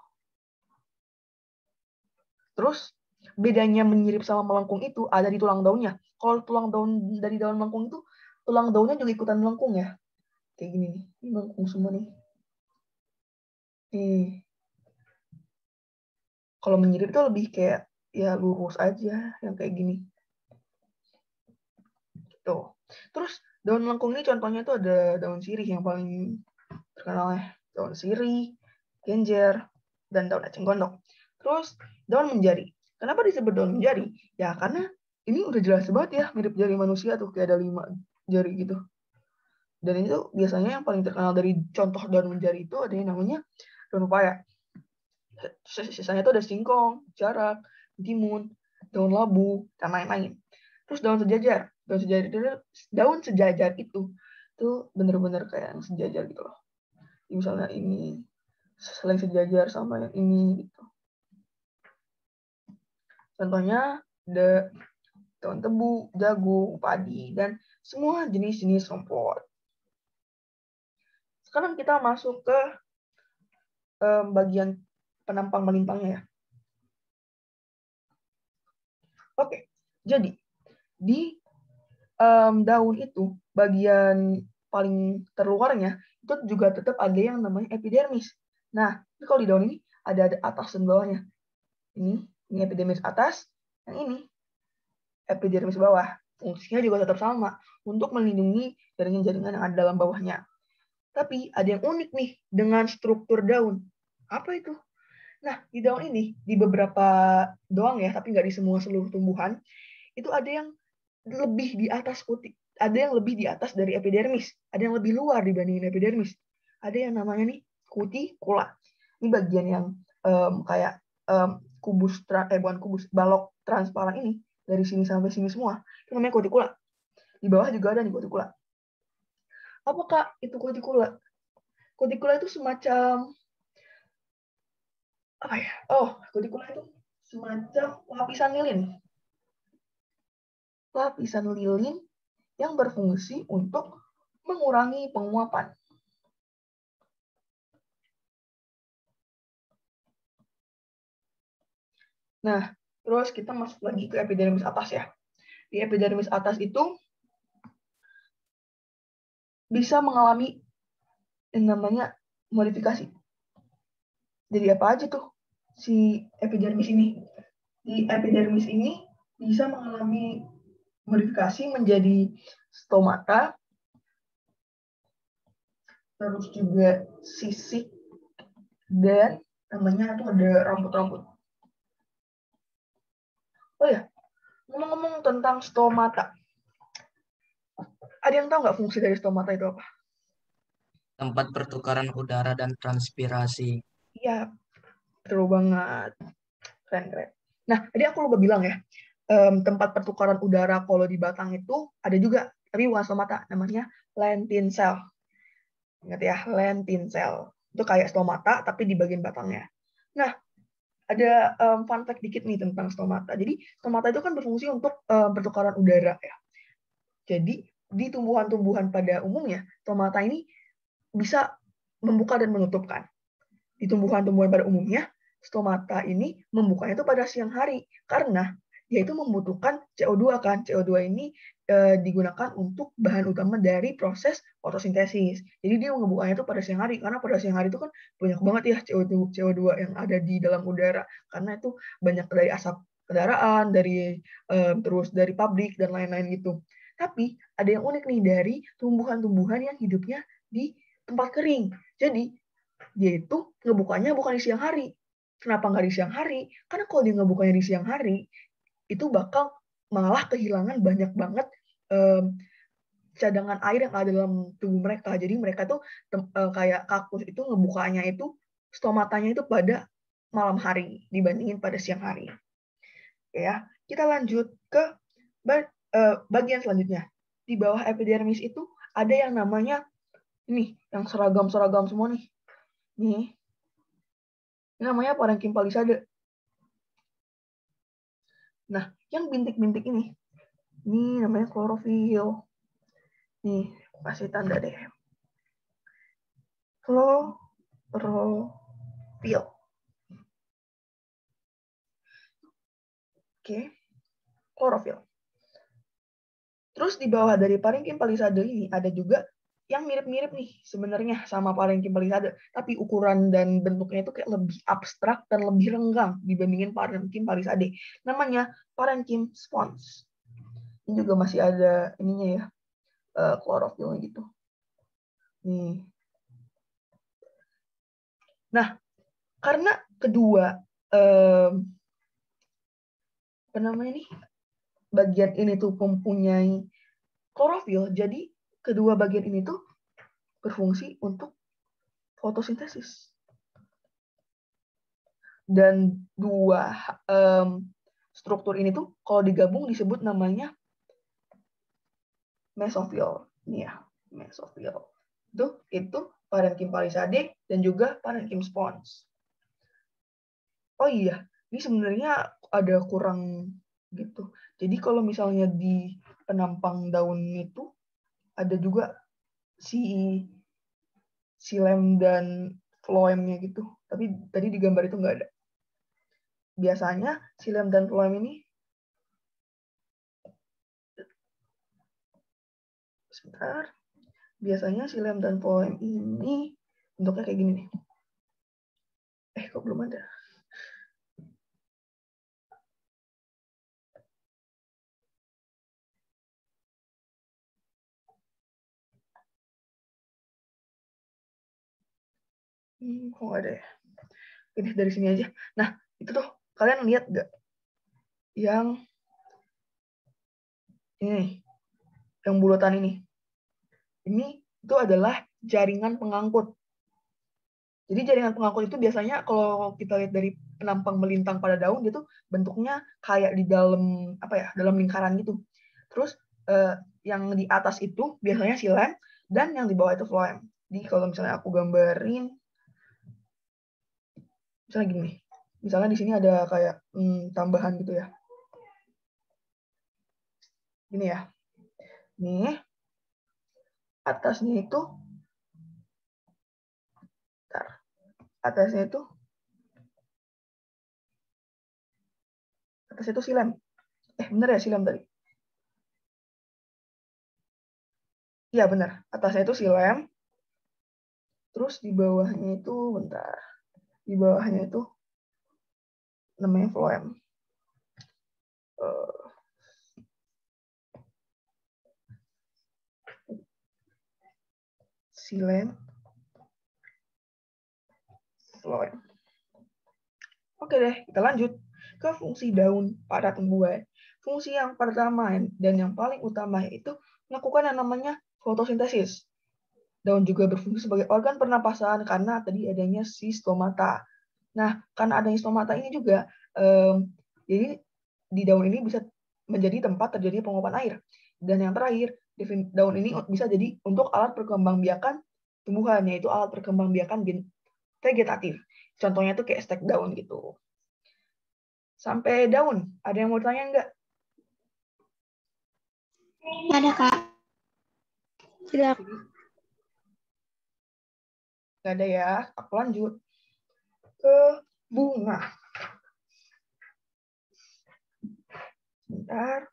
Terus bedanya menyirip sama melengkung itu ada di tulang daunnya. Kalau tulang daun dari daun melengkung itu tulang daunnya juga ikutan melengkung ya. Kayak gini nih. Ini melengkung semua nih. Nih. Kalau menyirip itu lebih kayak ya lurus aja yang kayak gini. Tuh. Terus daun melengkung ini contohnya tuh ada daun sirih yang paling terkenal ya. Daun sirih, genjer, dan daun eceng gondok. Terus daun menjari. Kenapa disebut daun menjari? Ya karena ini udah jelas banget ya mirip jari manusia tuh kayak ada lima jari gitu. Dan itu biasanya yang paling terkenal dari contoh daun menjari itu ada yang namanya daun upaya. Sisanya itu ada singkong, jarak, timun, daun labu, dan lain-lain. Terus daun sejajar. Daun sejajar itu daun sejajar itu itu bener-bener kayak yang sejajar gitu loh. Misalnya ini selain sejajar sama yang ini gitu. Contohnya the daun tebu, jagung, padi, dan semua jenis-jenis rumput. Sekarang kita masuk ke um, bagian penampang melimpangnya ya. Oke, jadi di um, daun itu bagian paling terluarnya itu juga tetap ada yang namanya epidermis. Nah, kalau di daun ini ada ada atas dan bawahnya. Ini ini epidermis atas, yang ini epidermis bawah. Fungsinya juga tetap sama untuk melindungi jaringan-jaringan yang ada dalam bawahnya. Tapi ada yang unik nih dengan struktur daun. Apa itu? Nah, di daun ini, di beberapa doang ya, tapi nggak di semua seluruh tumbuhan, itu ada yang lebih di atas putih. Ada yang lebih di atas dari epidermis. Ada yang lebih luar dibandingin epidermis. Ada yang namanya nih kutikula. Ini bagian yang um, kayak um, kubus, eh bukan kubus, balok transparan ini dari sini sampai sini semua. Itu namanya kutikula di bawah juga ada nih kutikula apakah itu kutikula kutikula itu semacam apa ya? Oh kutikula itu semacam lapisan lilin. Lapisan lilin yang berfungsi untuk mengurangi penguapan Nah, Terus kita masuk lagi ke epidermis atas ya. Di epidermis atas itu bisa mengalami yang namanya modifikasi. Jadi apa aja tuh si epidermis ini? Di epidermis ini bisa mengalami modifikasi menjadi stomata, terus juga sisik, dan namanya itu ada rambut-rambut. Oh ya, ngomong-ngomong tentang stomata. Ada yang tahu nggak fungsi dari stomata itu apa? Tempat pertukaran udara dan transpirasi. Iya, seru banget. Keren, keren. Nah, tadi aku lupa bilang ya, um, tempat pertukaran udara kalau di batang itu ada juga, tapi bukan stomata, namanya lentin cell. Ingat ya, lentin cell. Itu kayak stomata, tapi di bagian batangnya. Nah, ada um, fun fact dikit nih tentang stomata. Jadi stomata itu kan berfungsi untuk um, pertukaran udara ya. Jadi di tumbuhan-tumbuhan pada umumnya stomata ini bisa membuka dan menutupkan. Di tumbuhan-tumbuhan pada umumnya stomata ini membukanya itu pada siang hari karena yaitu membutuhkan CO2 kan. CO2 ini e, digunakan untuk bahan utama dari proses fotosintesis. Jadi dia ngebukanya itu pada siang hari karena pada siang hari itu kan banyak banget ya CO2 CO2 yang ada di dalam udara karena itu banyak dari asap kendaraan, dari e, terus dari pabrik dan lain-lain gitu. Tapi ada yang unik nih dari tumbuhan-tumbuhan yang hidupnya di tempat kering. Jadi dia itu ngebukanya bukan di siang hari. Kenapa nggak di siang hari? Karena kalau dia ngebukanya di siang hari, itu bakal malah kehilangan banyak banget um, cadangan air yang ada dalam tubuh mereka. Jadi mereka tuh uh, kayak kakus itu ngebukanya itu stomatanya itu pada malam hari dibandingin pada siang hari. Ya, kita lanjut ke uh, bagian selanjutnya. Di bawah epidermis itu ada yang namanya ini, yang seragam-seragam semua nih. Nih. Ini namanya parenkim palisade. Nah, yang bintik-bintik ini, ini namanya klorofil. Nih, kasih tanda deh. Klorofil. Oke, klorofil. Terus di bawah dari parenkim palisade ini ada juga yang mirip-mirip nih sebenarnya sama parenkim palisade, tapi ukuran dan bentuknya itu kayak lebih abstrak dan lebih renggang dibandingin parenkim palisade. Namanya parenkim spons. Ini juga masih ada ininya ya, uh, gitu. Nih. Nah, karena kedua um, apa namanya nih bagian ini tuh mempunyai klorofil, jadi kedua bagian ini tuh berfungsi untuk fotosintesis. Dan dua um, struktur ini tuh kalau digabung disebut namanya mesofil. Nih ya, mesofil. Itu itu parenkim palisade dan juga parenkim spons. Oh iya, ini sebenarnya ada kurang gitu. Jadi kalau misalnya di penampang daun itu ada juga si silem dan floemnya gitu. Tapi tadi di gambar itu nggak ada. Biasanya silem dan floem ini sebentar. Biasanya silem dan floem ini bentuknya kayak gini nih. Eh, kok belum ada? Hmm, kok ada ya? Ini dari sini aja. Nah, itu tuh kalian lihat nggak? Yang ini, yang bulatan ini. Ini itu adalah jaringan pengangkut. Jadi jaringan pengangkut itu biasanya kalau kita lihat dari penampang melintang pada daun, dia tuh bentuknya kayak di dalam apa ya, dalam lingkaran gitu. Terus eh, yang di atas itu biasanya silen dan yang di bawah itu floem. Jadi kalau misalnya aku gambarin misalnya gini misalnya di sini ada kayak hmm, tambahan gitu ya. Gini ya. Nih atasnya itu Bentar. atasnya itu atasnya itu silam eh bener ya silam tadi? Iya benar, atasnya itu silam, terus di bawahnya itu bentar di bawahnya itu namanya phloem. Uh, silen phloem. Oke deh, kita lanjut ke fungsi daun pada tumbuhan. Fungsi yang pertama dan yang paling utama yaitu melakukan yang namanya fotosintesis. Daun juga berfungsi sebagai organ pernapasan karena tadi adanya si stomata. Nah, karena adanya stomata ini juga, um, jadi di daun ini bisa menjadi tempat terjadinya penguapan air. Dan yang terakhir, daun ini bisa jadi untuk alat perkembangbiakan tumbuhan, yaitu alat perkembangbiakan vegetatif. Contohnya itu kayak stek daun gitu. sampai daun. Ada yang mau tanya enggak? Nggak ada, Kak. Tidak. Enggak ada ya. Aku lanjut ke bunga. Sebentar.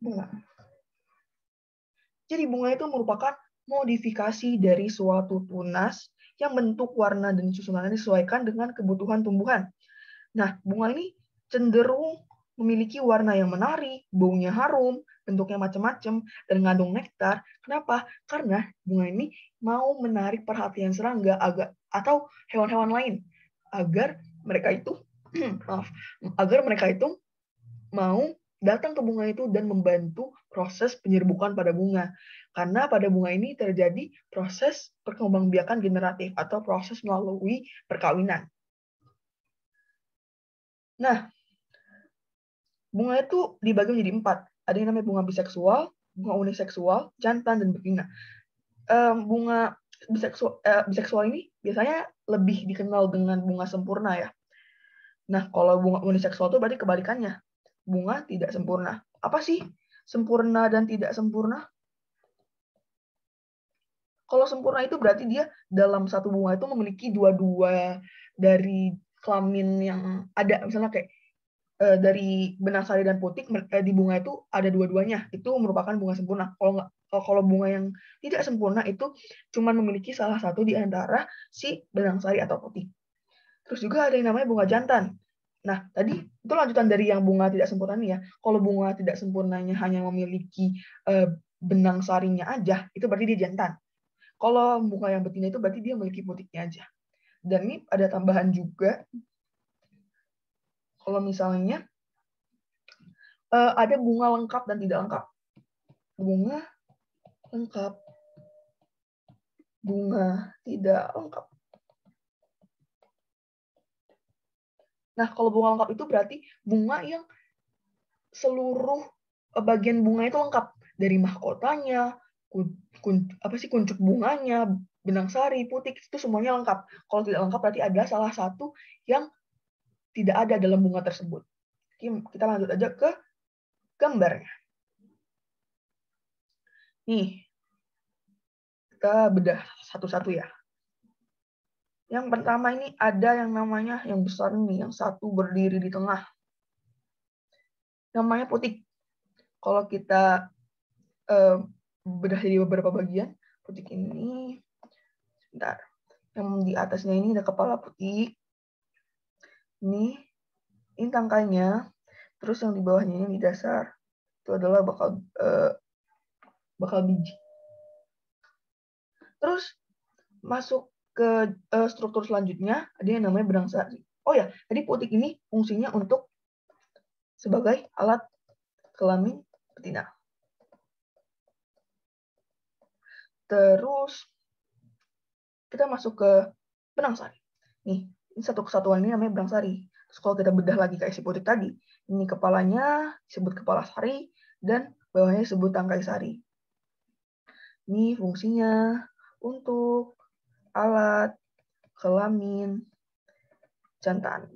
Bunga. Jadi bunga itu merupakan modifikasi dari suatu tunas yang bentuk, warna, dan susunannya disesuaikan dengan kebutuhan tumbuhan. Nah, bunga ini cenderung memiliki warna yang menarik, baunya harum, bentuknya macam-macam, dan mengandung nektar. Kenapa? Karena bunga ini mau menarik perhatian serangga agak atau hewan-hewan lain agar mereka itu [CLEARS THROAT] maaf, agar mereka itu mau datang ke bunga itu dan membantu proses penyerbukan pada bunga. Karena pada bunga ini terjadi proses perkembangbiakan generatif atau proses melalui perkawinan. Nah, bunga itu dibagi menjadi empat. Ada yang namanya bunga biseksual, bunga uniseksual, jantan, dan betina. bunga biseksual, eh, biseksual ini biasanya lebih dikenal dengan bunga sempurna ya. Nah, kalau bunga uniseksual itu berarti kebalikannya bunga tidak sempurna. Apa sih sempurna dan tidak sempurna? Kalau sempurna itu berarti dia dalam satu bunga itu memiliki dua-dua dari kelamin yang ada. Misalnya kayak eh, dari benang sari dan putik eh, di bunga itu ada dua-duanya. Itu merupakan bunga sempurna. Kalau nggak kalau bunga yang tidak sempurna itu cuma memiliki salah satu di antara si benang sari atau putik. Terus juga ada yang namanya bunga jantan. Nah, tadi itu lanjutan dari yang bunga tidak sempurna nih ya. Kalau bunga tidak sempurnanya hanya memiliki uh, benang sarinya aja, itu berarti dia jantan. Kalau bunga yang betina itu berarti dia memiliki putiknya aja. Dan ini ada tambahan juga. Kalau misalnya uh, ada bunga lengkap dan tidak lengkap. Bunga lengkap. Bunga tidak lengkap. Nah, kalau bunga lengkap itu berarti bunga yang seluruh eh, bagian bunga itu lengkap dari mahkotanya, kun, kun, apa sih kuncup bunganya, benang sari, putik itu semuanya lengkap. Kalau tidak lengkap berarti ada salah satu yang tidak ada dalam bunga tersebut. Kita lanjut aja ke gambarnya. Nih, kita bedah satu-satu ya. Yang pertama ini ada yang namanya yang besar ini, yang satu berdiri di tengah. Namanya putik. Kalau kita eh, bedah jadi beberapa bagian, putik ini, sebentar. Yang di atasnya ini ada kepala putik. Ini, ini tangkainya. Terus yang di bawahnya ini di dasar. Itu adalah bakal eh, bakal biji. Terus masuk ke uh, struktur selanjutnya ada yang namanya benang sari. Oh ya, tadi putik ini fungsinya untuk sebagai alat kelamin betina. Terus kita masuk ke benang sari. Nih, ini satu kesatuan ini namanya benang sari. Terus kalau kita bedah lagi kayak si putik tadi, ini kepalanya disebut kepala sari dan bawahnya disebut tangkai sari. Ini fungsinya untuk alat kelamin jantan.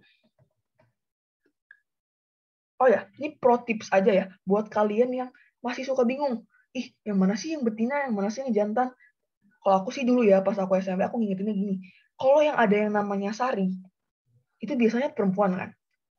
Oh ya, ini pro tips aja ya buat kalian yang masih suka bingung. Ih, yang mana sih yang betina, yang mana sih yang jantan? Kalau aku sih dulu ya pas aku SMP aku ngingetinnya gini. Kalau yang ada yang namanya sari, itu biasanya perempuan kan.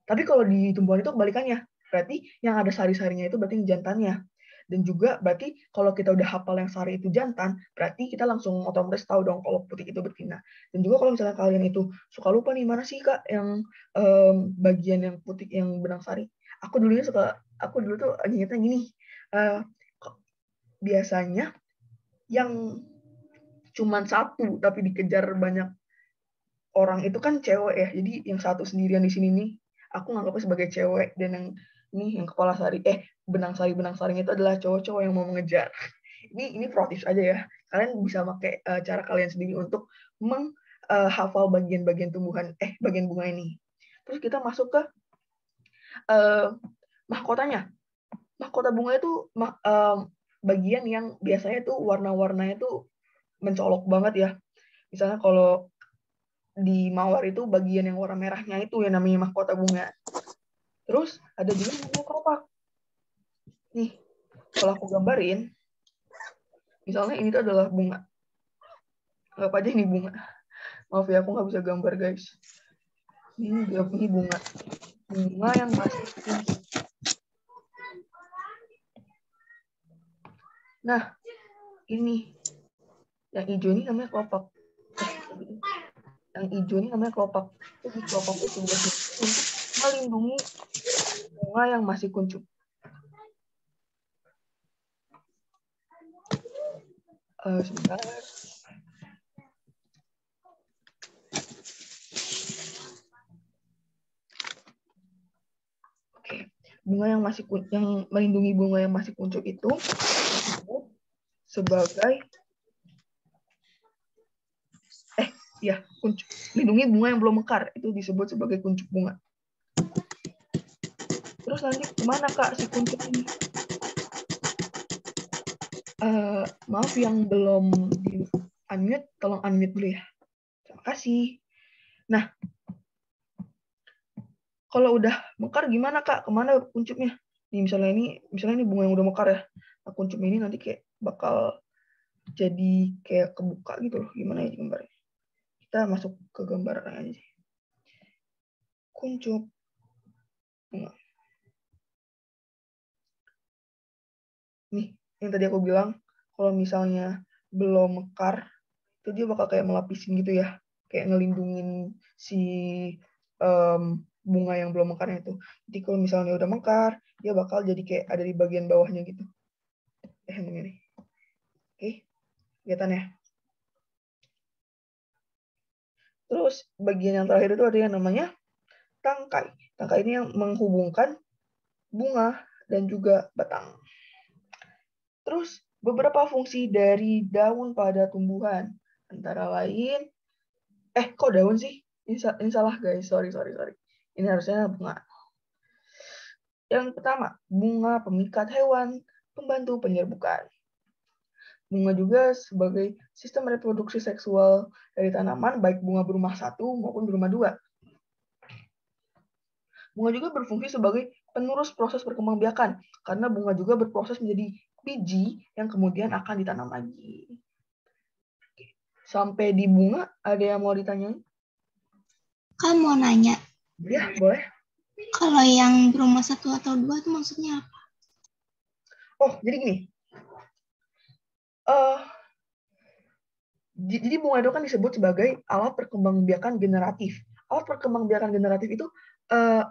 Tapi kalau di tumbuhan itu kebalikannya. Berarti yang ada sari-sarinya itu berarti jantannya. Dan juga berarti kalau kita udah hafal yang sari itu jantan, berarti kita langsung otomatis tahu dong kalau putih itu betina. Dan juga kalau misalnya kalian itu suka lupa nih mana sih kak yang um, bagian yang putih yang benang sari. Aku dulunya suka, aku dulu tuh ingetnya gini. Uh, biasanya yang cuman satu tapi dikejar banyak orang itu kan cewek ya. Jadi yang satu sendirian di sini nih, aku nganggapnya sebagai cewek. Dan yang ini yang kepala sari eh benang sari benang saring itu adalah cowok-cowok yang mau mengejar. [LAUGHS] Ini ini proaktif aja ya. Kalian bisa pakai uh, cara kalian sendiri untuk menghafal uh, bagian-bagian tumbuhan eh bagian bunga ini. Terus kita masuk ke uh, mahkotanya. Mahkota bunga itu uh, bagian yang biasanya tuh warna-warnanya tuh mencolok banget ya. Misalnya kalau di mawar itu bagian yang warna merahnya itu yang namanya mahkota bunga. Terus ada juga namanya kelopak. Nih, kalau aku gambarin, misalnya ini tuh adalah bunga. Anggap aja ini bunga. Maaf ya, aku nggak bisa gambar, guys. Ini, ini bunga. Bunga yang masih Nah, ini. Yang hijau ini namanya kelopak. Yang hijau ini namanya kelopak. Jadi kelopak itu untuk melindungi bunga yang masih kuncup. Uh, sebentar. Oke, bunga yang masih yang melindungi bunga yang masih kuncup itu sebagai eh ya kuncup lindungi bunga yang belum mekar. Itu disebut sebagai kuncup bunga. Terus nanti ke mana kak si kuncup ini? Uh, maaf yang belum di unmute tolong unmute dulu ya. Terima kasih. Nah kalau udah mekar gimana kak? Ke mana kuncupnya? Nih misalnya ini misalnya ini bunga yang udah mekar ya. Nah, kuncup ini nanti kayak bakal jadi kayak kebuka gitu loh. Gimana ya gambarnya kita masuk ke gambar aja kuncup bunga nih yang tadi aku bilang kalau misalnya belum mekar itu dia bakal kayak melapisin gitu ya kayak ngelindungin si um, bunga yang belum mekarnya itu. Jadi kalau misalnya udah mekar, dia bakal jadi kayak ada di bagian bawahnya gitu. Eh, begini. Oke, kelihatan ya? Terus bagian yang terakhir itu ada yang namanya tangkai. Tangkai ini yang menghubungkan bunga dan juga batang. Terus beberapa fungsi dari daun pada tumbuhan antara lain eh kok daun sih? Ini, ini salah guys, sorry sorry sorry. Ini harusnya bunga. Yang pertama, bunga pemikat hewan, pembantu penyerbukan. Bunga juga sebagai sistem reproduksi seksual dari tanaman, baik bunga berumah satu maupun berumah dua. Bunga juga berfungsi sebagai penurus proses perkembangbiakan, karena bunga juga berproses menjadi biji yang kemudian akan ditanam lagi. Sampai di bunga, ada yang mau ditanyain? Kamu mau nanya, Ya, boleh. Kalau yang berumah satu atau dua itu maksudnya apa? Oh, jadi gini. Uh, jadi bunga itu kan disebut sebagai alat perkembangbiakan generatif. Alat perkembangbiakan generatif itu uh,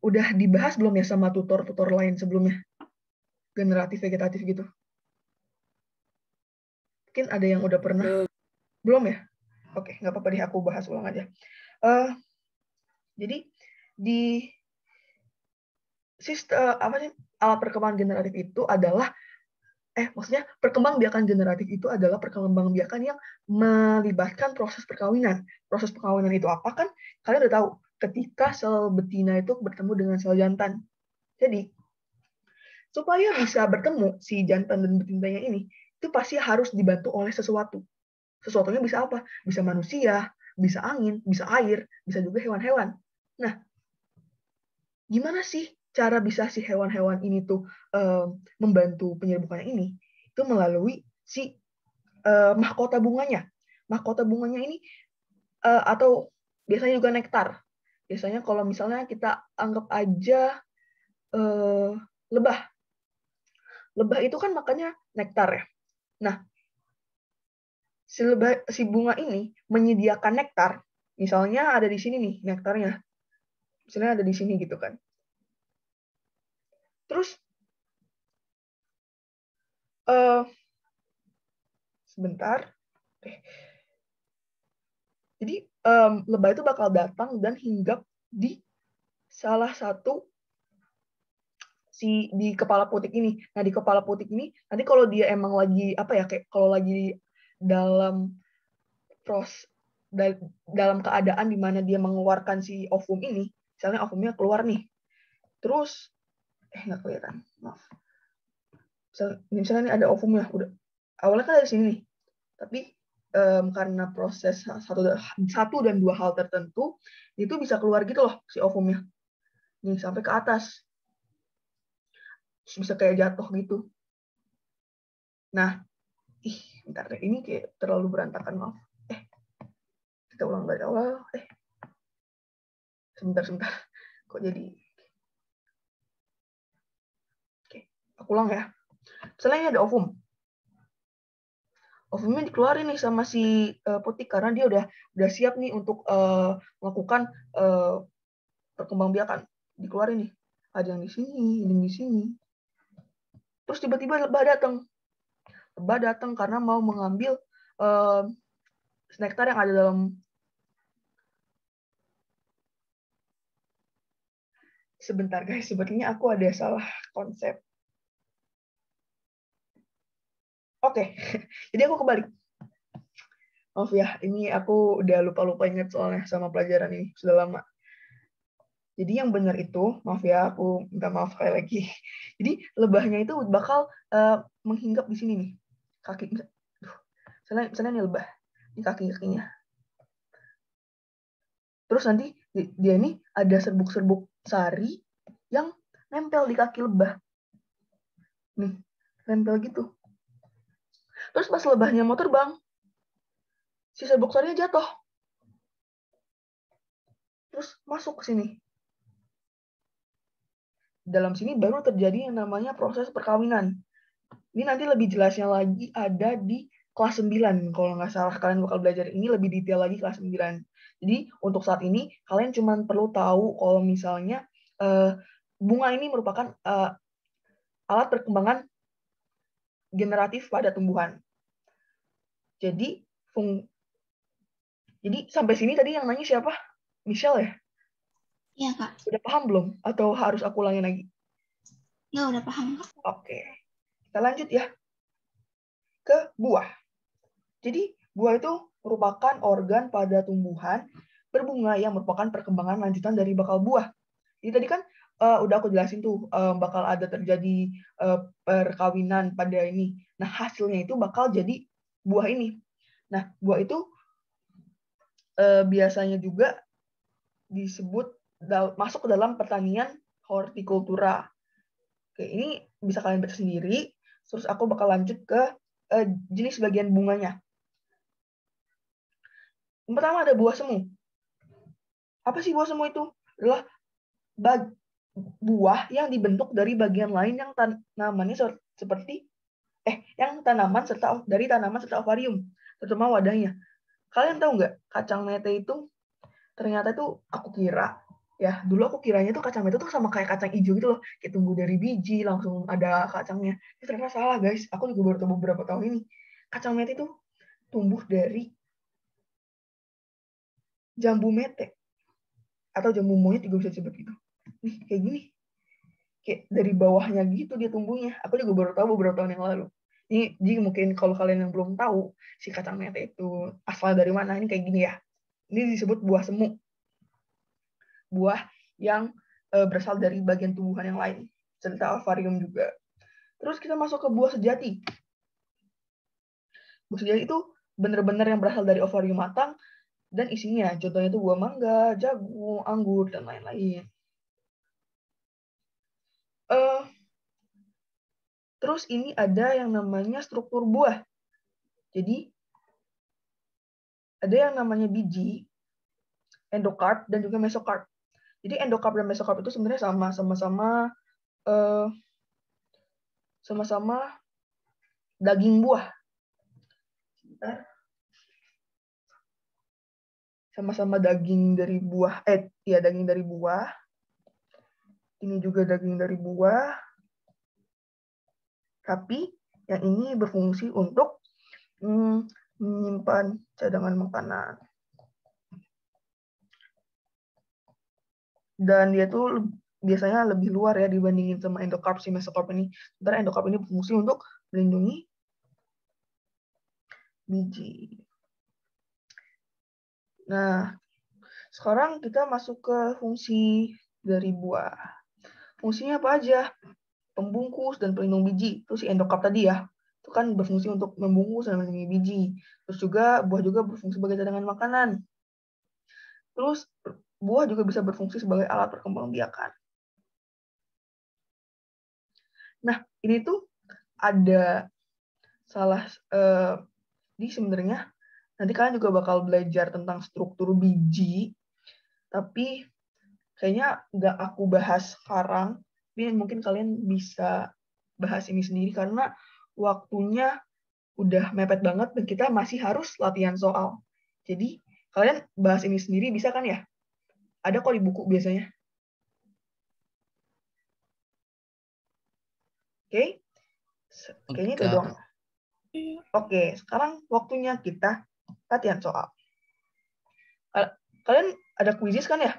udah dibahas belum ya sama tutor-tutor lain sebelumnya? Generatif, vegetatif gitu. Mungkin ada yang udah pernah? Belum ya? Oke, nggak apa-apa deh aku bahas ulang aja. Uh, jadi di sistem apa sih alat perkembangan generatif itu adalah eh maksudnya perkembangbiakan generatif itu adalah perkembangbiakan yang melibatkan proses perkawinan. Proses perkawinan itu apa kan? Kalian udah tahu ketika sel betina itu bertemu dengan sel jantan. Jadi supaya bisa bertemu si jantan dan betinanya ini itu pasti harus dibantu oleh sesuatu. Sesuatunya bisa apa? Bisa manusia, bisa angin, bisa air, bisa juga hewan-hewan. Nah, gimana sih cara bisa si hewan-hewan ini tuh uh, membantu penyerbukannya ini? Itu melalui si uh, mahkota bunganya. Mahkota bunganya ini uh, atau biasanya juga nektar. Biasanya kalau misalnya kita anggap aja uh, lebah. Lebah itu kan makanya nektar ya. Nah, si, lebah, si bunga ini menyediakan nektar. Misalnya ada di sini nih nektarnya misalnya ada di sini gitu kan. Terus uh, sebentar. Jadi um, lebah itu bakal datang dan hinggap di salah satu si di kepala putik ini. Nah di kepala putik ini nanti kalau dia emang lagi apa ya kayak kalau lagi dalam pros dalam keadaan di mana dia mengeluarkan si ovum ini, misalnya ovumnya keluar nih terus eh nggak kelihatan maaf misalnya, misalnya ini ada ovumnya udah awalnya kan dari sini nih tapi um, karena proses satu, satu dan dua hal tertentu, itu bisa keluar gitu loh si ovumnya. Nih, sampai ke atas. bisa kayak jatuh gitu. Nah, ih, bentar deh. Ini kayak terlalu berantakan, maaf. Eh, kita ulang dari awal. Eh, sebentar, sebentar. Kok jadi... Oke, aku ulang ya. Misalnya ada ovum. Ovumnya dikeluarin nih sama si uh, putik karena dia udah udah siap nih untuk uh, melakukan uh, perkembangbiakan. Dikeluarin nih. Ada yang di sini ada di sini. Terus tiba-tiba lebah datang lebah datang karena mau mengambil uh, nektar yang ada dalam sebentar guys sebetulnya aku ada salah konsep Oke, [LAUGHS] jadi aku kembali. Maaf ya, ini aku udah lupa-lupa ingat soalnya sama pelajaran ini, sudah lama. Jadi yang benar itu, maaf ya, aku minta maaf sekali lagi. [LAUGHS] Jadi lebahnya itu bakal uh, menghinggap di sini nih, kaki. Misalnya, misalnya ini lebah, ini kaki-kakinya. Terus nanti dia ini ada serbuk-serbuk sari yang nempel di kaki lebah. Nih, nempel gitu. Terus pas lebahnya mau terbang, si serbuk sarinya jatuh. Terus masuk ke sini. Dalam sini baru terjadi yang namanya proses perkawinan. Ini nanti lebih jelasnya lagi ada di kelas 9 kalau nggak salah kalian bakal belajar ini lebih detail lagi kelas 9. Jadi untuk saat ini kalian cuma perlu tahu kalau misalnya uh, bunga ini merupakan uh, alat perkembangan generatif pada tumbuhan. Jadi fung jadi sampai sini tadi yang nanya siapa? Michelle ya? Iya, Kak. Udah paham belum? Atau harus aku ulangin lagi? Ya, udah paham, Kak. Oke. Kita lanjut ya. Ke buah. Jadi, buah itu merupakan organ pada tumbuhan berbunga yang merupakan perkembangan lanjutan dari bakal buah. Jadi tadi kan uh, udah aku jelasin tuh uh, bakal ada terjadi uh, perkawinan pada ini. Nah hasilnya itu bakal jadi buah ini. Nah buah itu uh, biasanya juga disebut masuk ke dalam pertanian hortikultura. Oke ini bisa kalian baca sendiri. Terus aku bakal lanjut ke uh, jenis bagian bunganya. Yang pertama ada buah semu. Apa sih buah semu itu? Adalah bag buah yang dibentuk dari bagian lain yang tanamannya seperti eh yang tanaman serta dari tanaman serta ovarium terutama wadahnya. Kalian tahu nggak kacang mete itu ternyata itu aku kira ya dulu aku kiranya tuh kacang mete tuh sama kayak kacang hijau gitu loh kayak tumbuh dari biji langsung ada kacangnya. Ini ternyata salah guys. Aku juga baru tahu beberapa tahun ini kacang mete itu tumbuh dari jambu mete atau jambu monyet juga bisa disebut gitu nih kayak gini. Kayak dari bawahnya gitu dia tumbuhnya. Aku juga baru tahu beberapa tahun yang lalu. Ini jadi mungkin kalau kalian yang belum tahu si kacang mete itu asal dari mana ini kayak gini ya. Ini disebut buah semu. Buah yang uh, berasal dari bagian tumbuhan yang lain. Serta alvarium juga. Terus kita masuk ke buah sejati. Buah sejati itu benar-benar yang berasal dari ovarium matang dan isinya contohnya itu buah mangga, jagung, anggur dan lain-lain. Uh, terus ini ada yang namanya struktur buah. Jadi ada yang namanya biji, endokarp dan juga mesokarp. Jadi endokarp dan mesokarp itu sebenarnya sama, sama-sama uh, sama-sama daging buah. Sama-sama daging dari buah, eh ya daging dari buah ini juga daging dari buah. Tapi yang ini berfungsi untuk hmm, menyimpan cadangan makanan. Dan dia tuh biasanya lebih luar ya dibandingin sama endokarp si mesokarp ini. Sementara endokarp ini berfungsi untuk melindungi biji. Nah, sekarang kita masuk ke fungsi dari buah. Fungsinya apa aja? Pembungkus dan pelindung biji. Itu si endokap tadi ya. itu kan berfungsi untuk membungkus dan melindungi biji. Terus juga buah juga berfungsi sebagai cadangan makanan. Terus buah juga bisa berfungsi sebagai alat perkembangbiakan. Nah, ini tuh ada salah uh, di sebenarnya nanti kalian juga bakal belajar tentang struktur biji, tapi kayaknya nggak aku bahas sekarang. Tapi mungkin kalian bisa bahas ini sendiri karena waktunya udah mepet banget dan kita masih harus latihan soal. Jadi kalian bahas ini sendiri bisa kan ya? Ada kok di buku biasanya. Oke, okay? kayaknya itu doang. Oke, sekarang waktunya kita latihan soal. Kalian ada kuisis kan ya?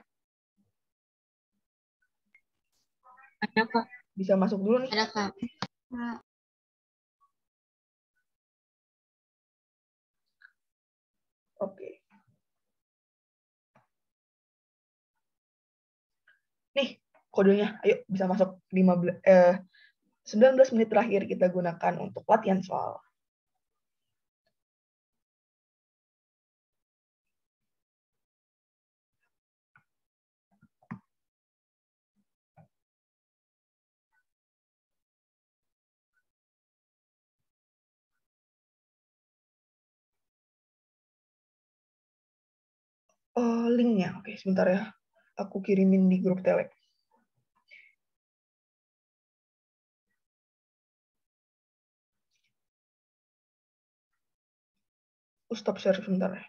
Ada, Kak. Bisa masuk dulu nih. Ada, Kak. Oke. Nih, kodenya. Ayo, bisa masuk 15, eh, 19 menit terakhir kita gunakan untuk latihan soal. Linknya. Oke, sebentar ya. Aku kirimin di grup Telegram. Aku stop share sebentar ya.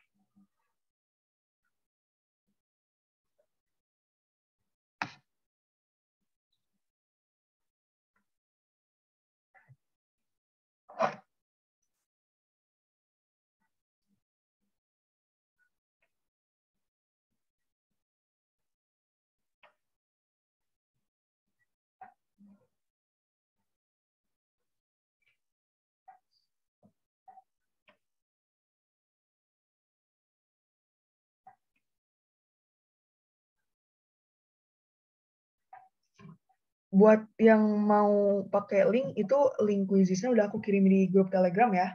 Buat yang mau pakai link itu link quizisnya udah aku kirim di grup Telegram ya.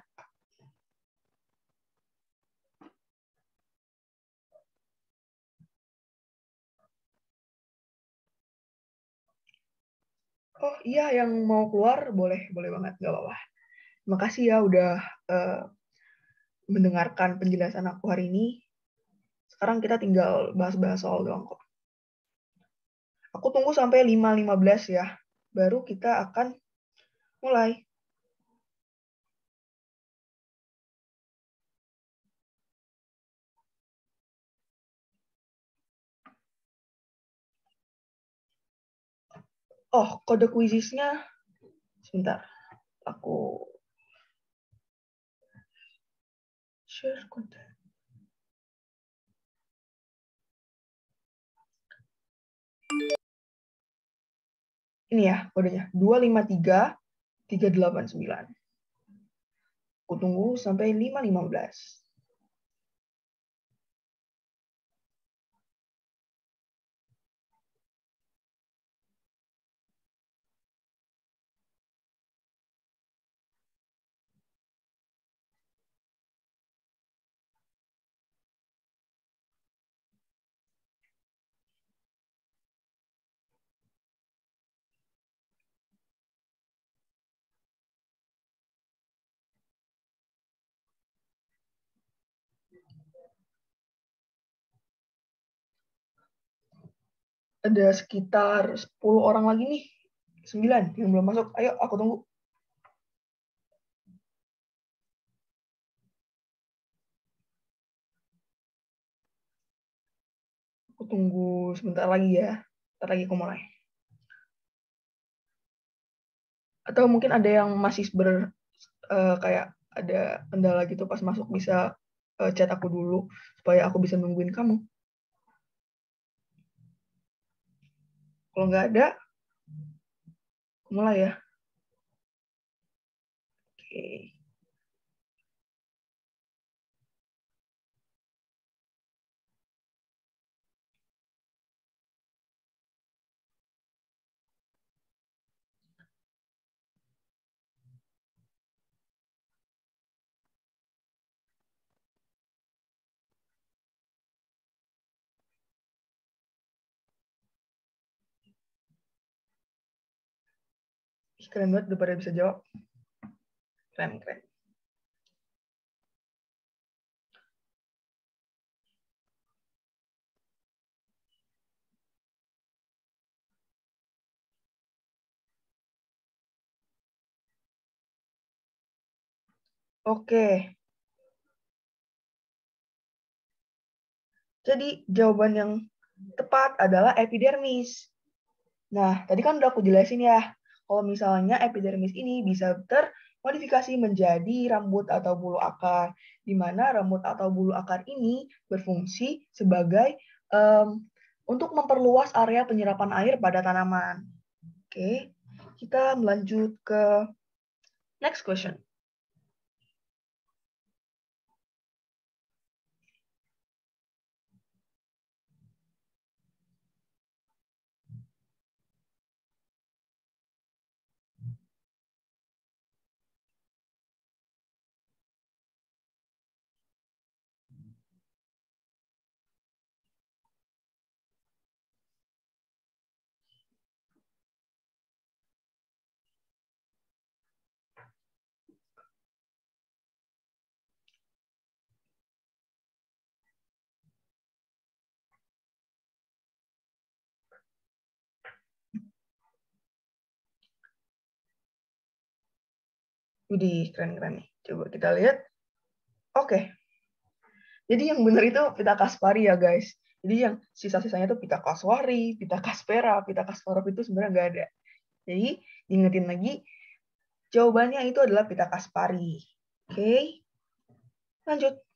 Oh iya, yang mau keluar boleh, boleh banget, nggak apa-apa. Makasih ya udah uh, mendengarkan penjelasan aku hari ini. Sekarang kita tinggal bahas-bahas soal doang kok. Aku tunggu sampai 5.15 ya. Baru kita akan mulai. Oh, kode kuisisnya sebentar. Aku share kode. Ini ya kodenya 253 389. Aku tunggu sampai 515. Ada sekitar 10 orang lagi nih. 9 yang belum masuk. Ayo, aku tunggu. Aku tunggu sebentar lagi ya. Sebentar lagi aku mulai. Atau mungkin ada yang masih ber uh, kayak ada kendala gitu pas masuk bisa uh, chat aku dulu supaya aku bisa nungguin kamu. Kalau nggak ada, mulai ya. Oke. Keren banget udah pada bisa jawab. Keren, keren. Oke. Jadi jawaban yang tepat adalah epidermis. Nah, tadi kan udah aku jelasin ya, kalau misalnya epidermis ini bisa termodifikasi menjadi rambut atau bulu akar, di mana rambut atau bulu akar ini berfungsi sebagai um, untuk memperluas area penyerapan air pada tanaman. Oke, kita melanjut ke next question. Widih, keren-keren nih. Coba kita lihat. Oke. Jadi yang benar itu pita kaspari ya, guys. Jadi yang sisa-sisanya itu pita kaswari, pita kaspera, pita kasparov itu sebenarnya nggak ada. Jadi, diingetin lagi, jawabannya itu adalah pita kaspari. Oke. Lanjut.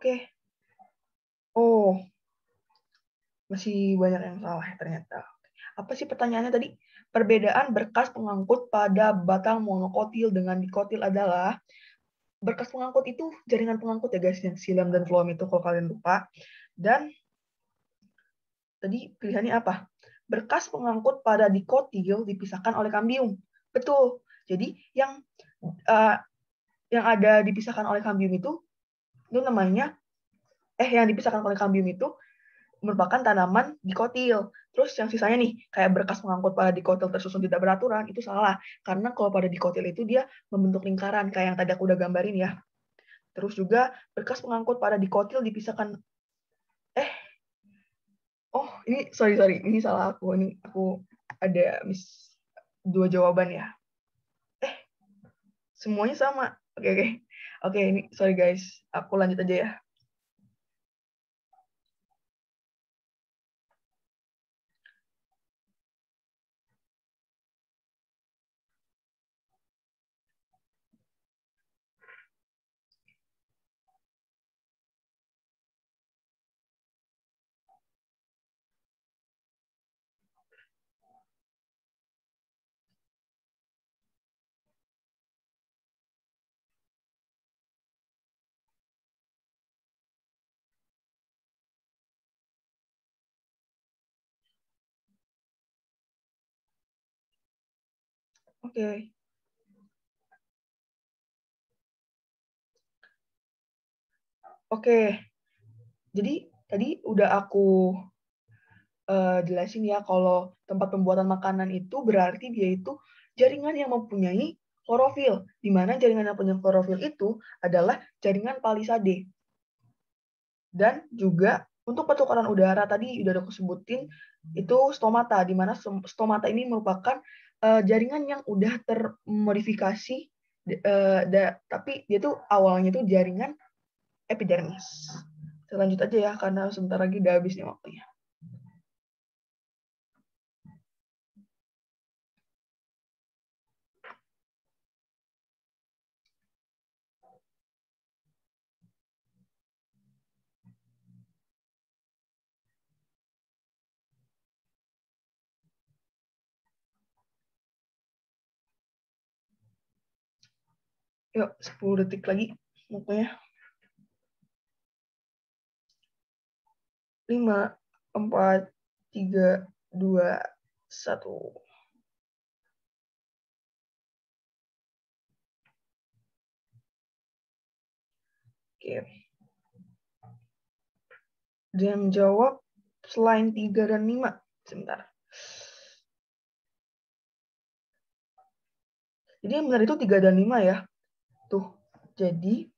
Oke. Oh. Masih banyak yang salah ya ternyata. Apa sih pertanyaannya tadi? Perbedaan berkas pengangkut pada batang monokotil dengan dikotil adalah berkas pengangkut itu jaringan pengangkut ya guys yang silam dan floem itu kalau kalian lupa. Dan tadi pilihannya apa? Berkas pengangkut pada dikotil dipisahkan oleh kambium. Betul. Jadi yang uh, yang ada dipisahkan oleh kambium itu itu namanya eh yang dipisahkan oleh kambium itu merupakan tanaman dikotil. Terus yang sisanya nih, kayak berkas pengangkut pada dikotil tersusun tidak beraturan, itu salah. Karena kalau pada dikotil itu dia membentuk lingkaran, kayak yang tadi aku udah gambarin ya. Terus juga berkas pengangkut pada dikotil dipisahkan, eh, oh ini sorry sorry, ini salah aku, ini aku ada mis dua jawaban ya. Eh, semuanya sama. Oke oke. Oke, ini sorry guys, aku lanjut aja ya. Oke. Okay. Oke. Okay. Jadi tadi udah aku uh, jelasin ya kalau tempat pembuatan makanan itu berarti dia itu jaringan yang mempunyai klorofil, di mana jaringan yang punya klorofil itu adalah jaringan palisade. Dan juga untuk pertukaran udara tadi udah aku sebutin itu stomata, di mana stomata ini merupakan uh, jaringan yang udah termodifikasi uh, da, tapi dia tuh awalnya tuh jaringan epidermis. Kita lanjut aja ya karena sebentar lagi udah habis nih waktunya. Yuk, 10 detik lagi waktunya. 5, 4, 3, 2, 1. Oke. Dan jawab selain 3 dan 5. Sebentar. Jadi yang benar itu 3 dan 5 ya. Jadi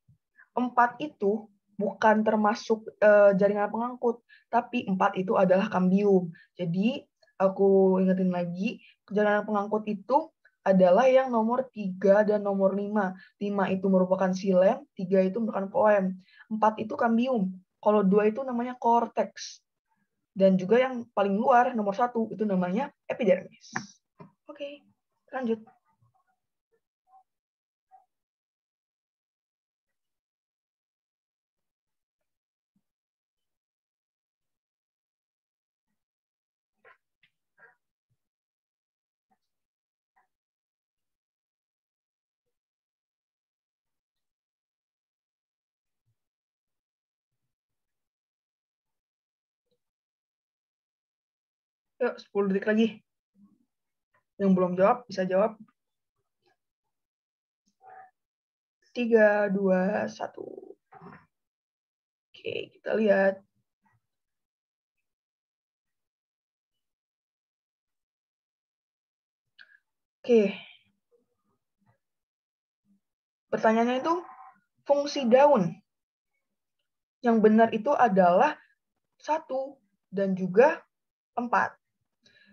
4 itu bukan termasuk uh, jaringan pengangkut, tapi 4 itu adalah kambium. Jadi aku ingetin lagi, jaringan pengangkut itu adalah yang nomor 3 dan nomor 5. 5 itu merupakan silem, 3 itu merupakan poem. 4 itu kambium. Kalau 2 itu namanya cortex. Dan juga yang paling luar, nomor 1, itu namanya epidermis. Oke, lanjut. Yuk, 10 detik lagi. Yang belum jawab, bisa jawab. 3, 2, 1. Oke, kita lihat. Oke. Pertanyaannya itu, fungsi daun. Yang benar itu adalah satu dan juga empat.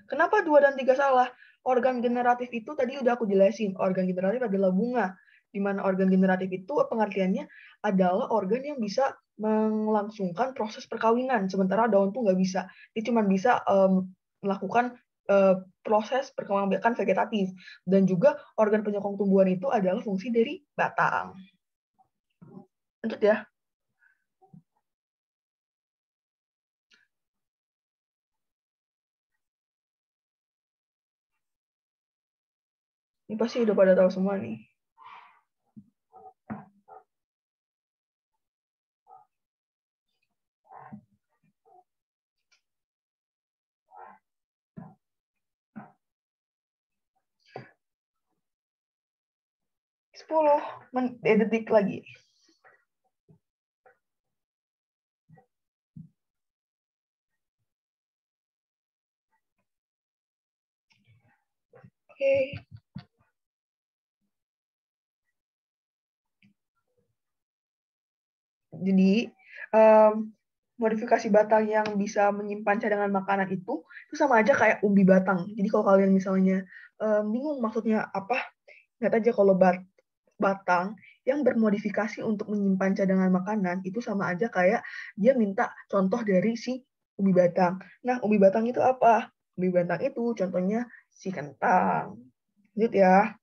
Kenapa dua dan tiga salah? Organ generatif itu tadi udah aku jelasin. Organ generatif adalah bunga. Di mana organ generatif itu pengertiannya adalah organ yang bisa melangsungkan proses perkawinan. Sementara daun tuh nggak bisa. Dia cuma bisa um, melakukan uh, proses perkembangan vegetatif. Dan juga organ penyokong tumbuhan itu adalah fungsi dari batang. Lanjut ya. Ini pasti udah pada tahu semua nih. Sepuluh detik lagi. Oke. Okay. Jadi um, modifikasi batang yang bisa menyimpan cadangan makanan itu itu sama aja kayak umbi batang. Jadi kalau kalian misalnya um, bingung maksudnya apa, nggak aja kalau bat batang yang bermodifikasi untuk menyimpan cadangan makanan itu sama aja kayak dia minta contoh dari si umbi batang. Nah, umbi batang itu apa? Umbi batang itu contohnya si kentang. Lanjut ya.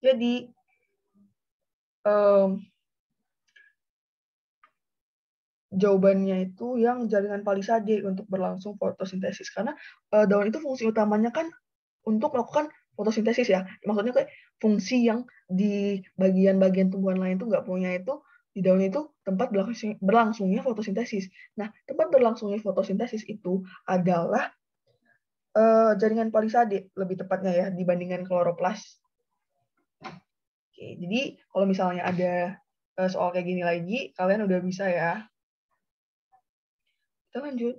Jadi um, jawabannya itu yang jaringan palisade untuk berlangsung fotosintesis. Karena uh, daun itu fungsi utamanya kan untuk melakukan fotosintesis ya. Maksudnya kayak fungsi yang di bagian-bagian tumbuhan lain itu nggak punya itu di daun itu tempat berlangsungnya fotosintesis. Nah tempat berlangsungnya fotosintesis itu adalah uh, jaringan palisade lebih tepatnya ya dibandingkan kloroplas Oke, jadi kalau misalnya ada eh, soal kayak gini lagi, kalian udah bisa ya. Kita lanjut.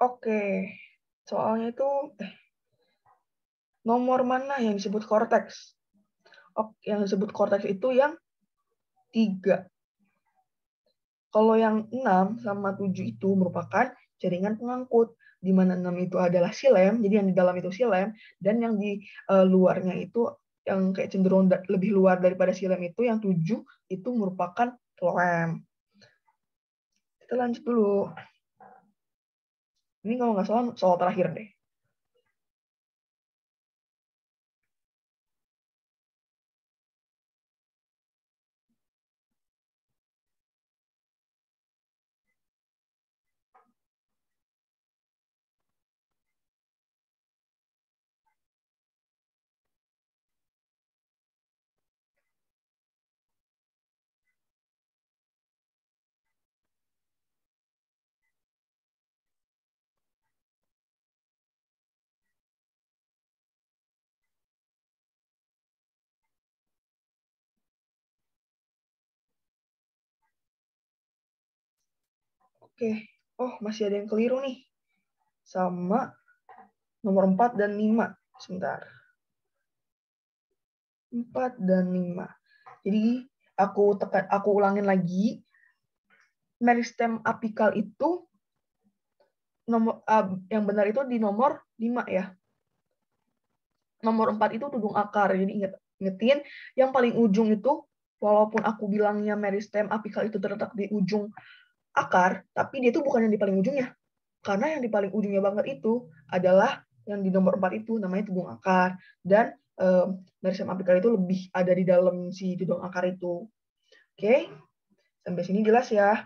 Oke, soalnya itu eh, nomor mana yang disebut korteks? Oke, yang disebut korteks itu yang tiga. Kalau yang 6 sama 7 itu merupakan jaringan pengangkut, di mana 6 itu adalah silem, jadi yang di dalam itu silem, dan yang di uh, luarnya itu yang kayak cenderung lebih luar daripada silem itu, yang 7 itu merupakan floem. Kita lanjut dulu. Ini kalau nggak salah soal terakhir deh. Oke, oh masih ada yang keliru nih. Sama nomor 4 dan 5. Sebentar. 4 dan 5. Jadi aku tekan aku ulangin lagi. Meristem apikal itu nomor uh, yang benar itu di nomor 5 ya. Nomor 4 itu tudung akar. Jadi inget ingetin yang paling ujung itu walaupun aku bilangnya meristem apikal itu terletak di ujung akar, tapi dia itu bukan yang di paling ujungnya. Karena yang di paling ujungnya banget itu adalah yang di nomor 4 itu namanya tudung akar. Dan um, meristem apikal itu lebih ada di dalam si tudung akar itu. Oke, sampai sini jelas ya.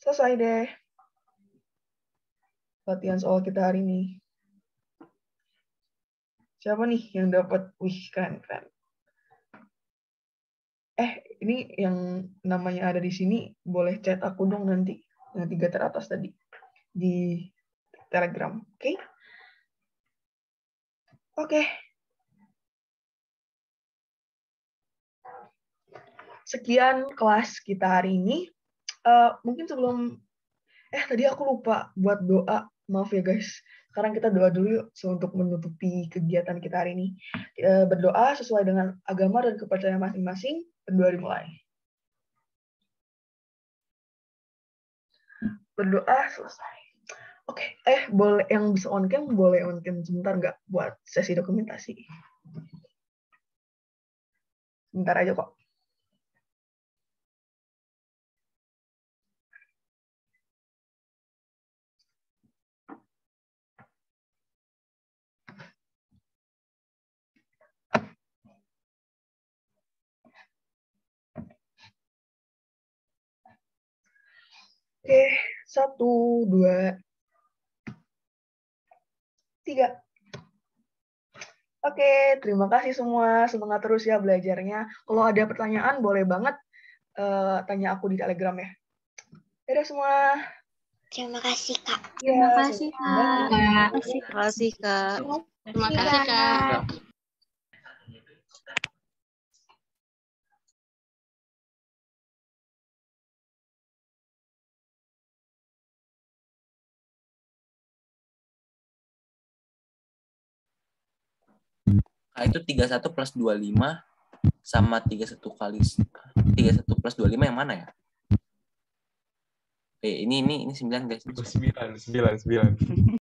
Selesai deh. Latihan soal kita hari ini. Siapa nih yang dapat? Wih, keren, keren eh ini yang namanya ada di sini boleh chat aku dong nanti yang tiga teratas tadi di Telegram, oke? Okay? Oke. Okay. Sekian kelas kita hari ini. Uh, mungkin sebelum eh tadi aku lupa buat doa. Maaf ya guys. Sekarang kita doa dulu yuk untuk menutupi kegiatan kita hari ini. Uh, berdoa sesuai dengan agama dan kepercayaan masing-masing Berdoa dimulai. Berdoa selesai. Oke, okay. eh boleh yang bisa on cam boleh on cam sebentar nggak buat sesi dokumentasi? Sebentar aja kok. Oke, satu, dua, tiga. Oke, terima kasih semua. Semangat terus ya belajarnya. Kalau ada pertanyaan, boleh banget uh, tanya aku di Telegram ya. Dadah semua. Terima kasih, Kak. Ya, terima kasih, Kak. Terima kasih, Kak. Terima kasih, Kak. Nah, itu 31 plus 25 sama 31 kali 31 plus 25 yang mana ya? Eh, ini ini ini 9 guys. 9 9 9.